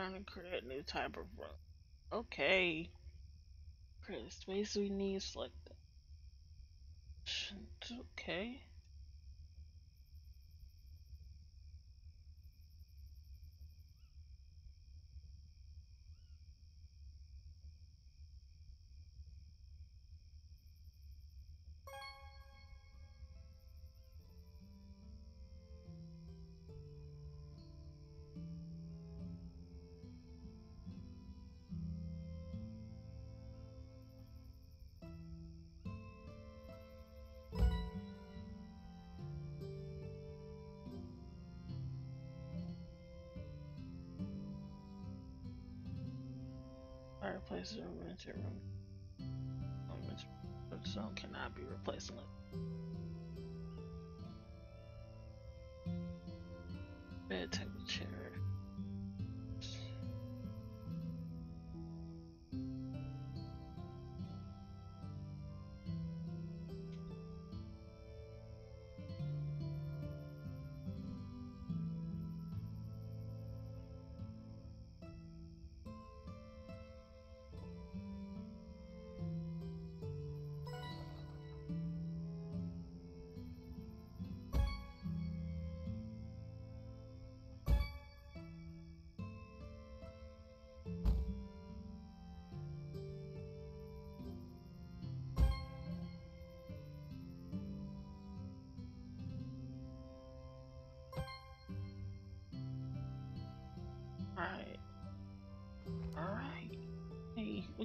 Trying to create a new type of room. Okay. Create a space we need, select. Okay. Fireplace or winter room. Which zone cannot be replaced unless bed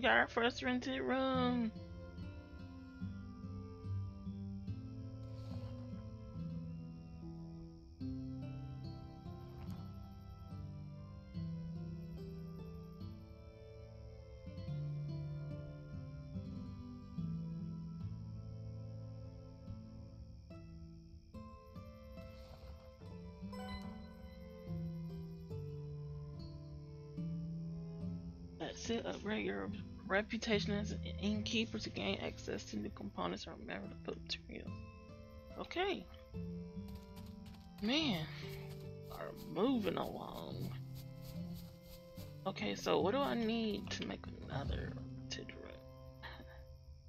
got our first rented room. Upgrade your reputation as an innkeeper to gain access to new components or put materials. Okay. Man, are moving along. Okay, so what do I need to make another room?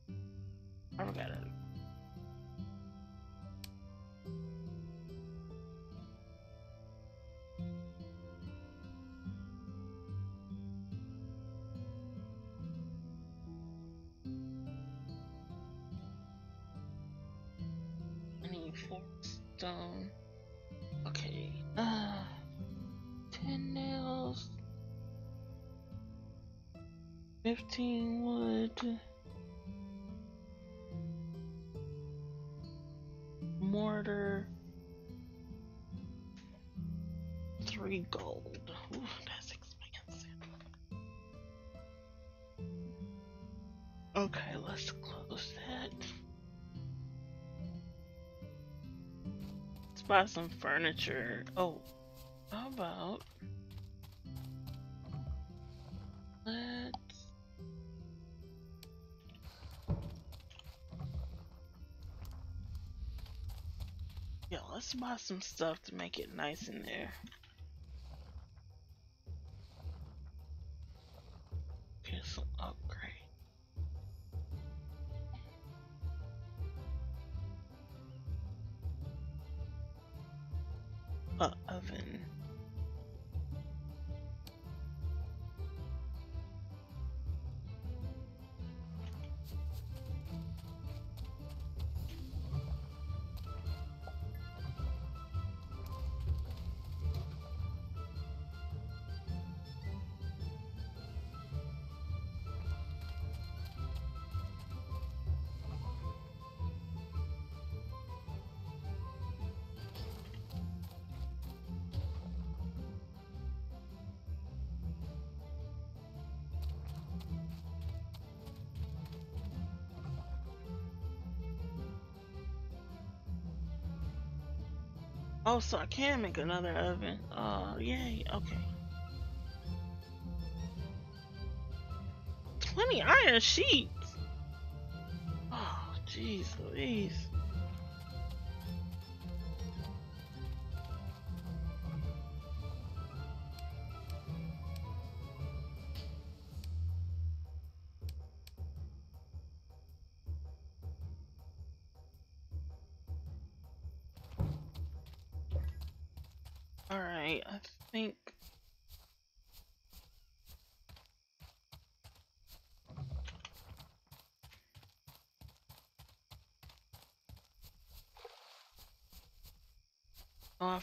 <sighs> I forgot it. 15 wood. Mortar. 3 gold. Ooh, that's expensive. Okay, let's close that. Let's buy some furniture. Oh, how about... buy some stuff to make it nice in there. Oh, so I can make another oven. Oh, yay. Okay. 20 iron sheets. Oh, jeez Louise.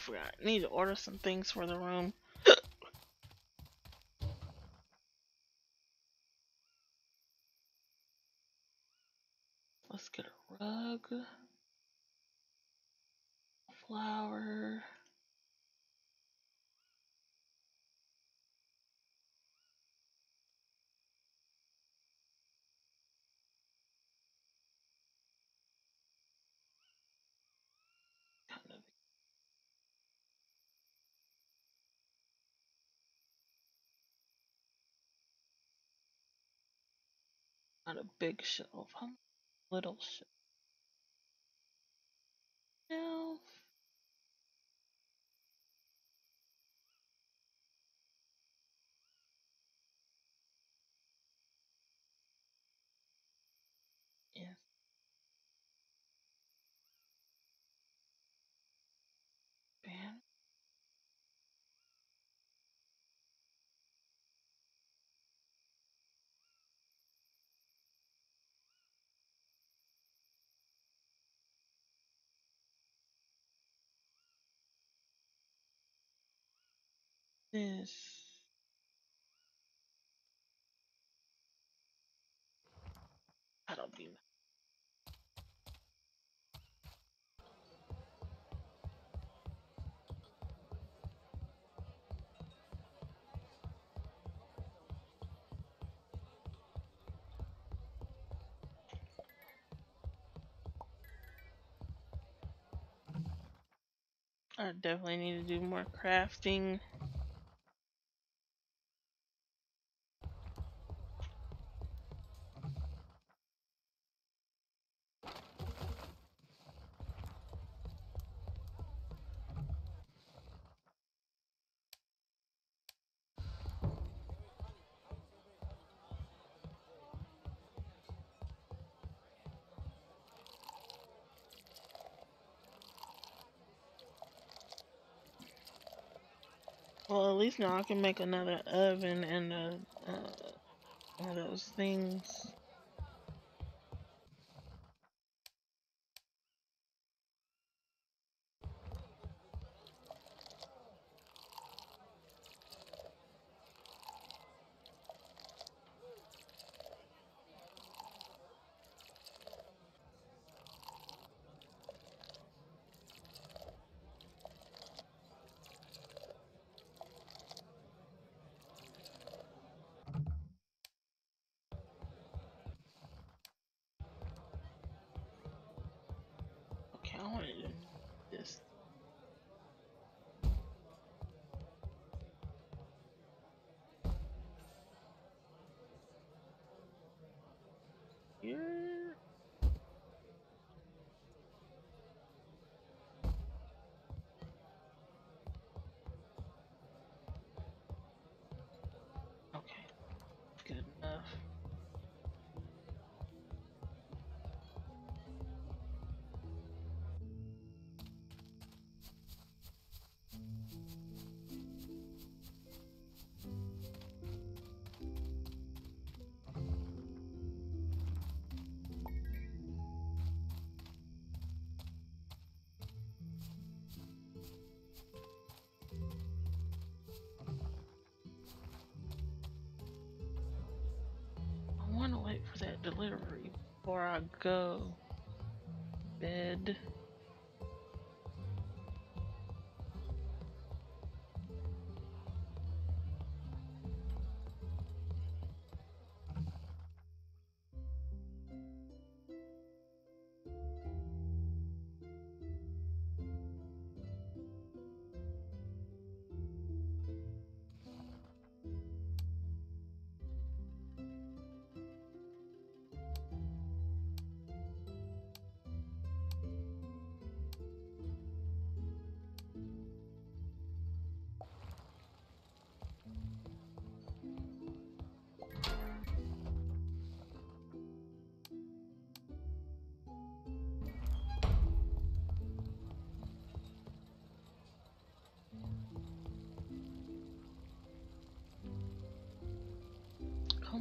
Forgot. I need to order some things for the room. Let's get a rug. Flower. Not a big shelf. How little shelf? Shelf. This. That'll be. I definitely need to do more crafting. Least now I can make another oven and uh, one of those things. I go. Bed.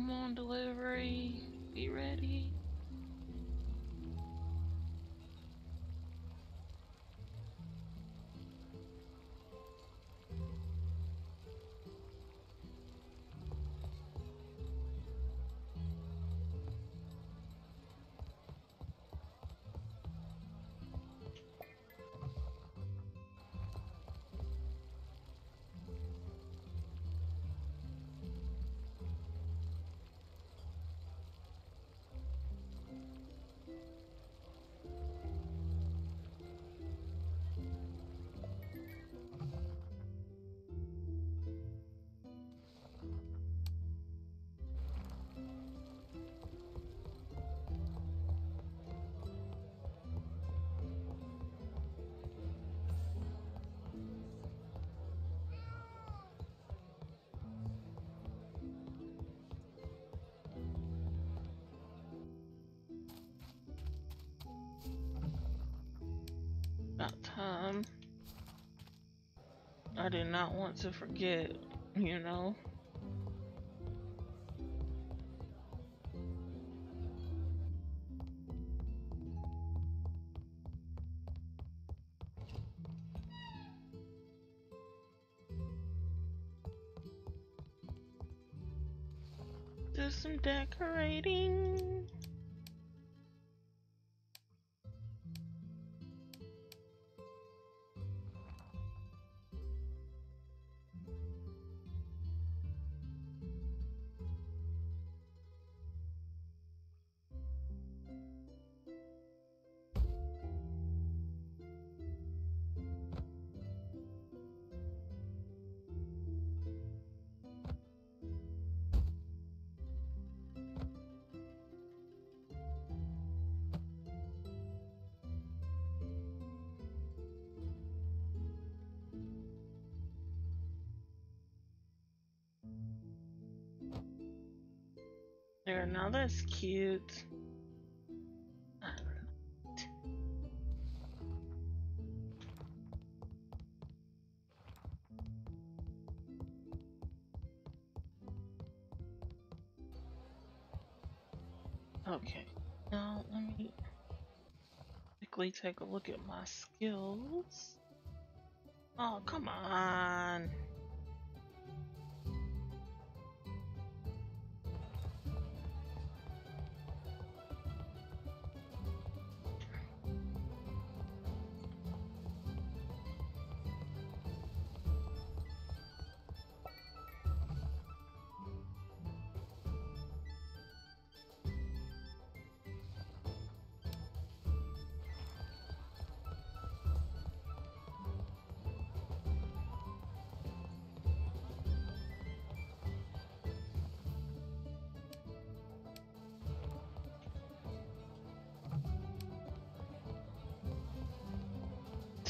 Come on, delivery. Be ready. I did not want to forget, you know. Do some decorating. Now that's cute. Okay, now let me quickly take a look at my skills. Oh, come on.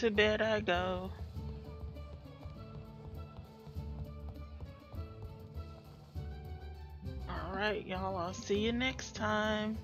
To bed I go. Alright, y'all, I'll see you next time.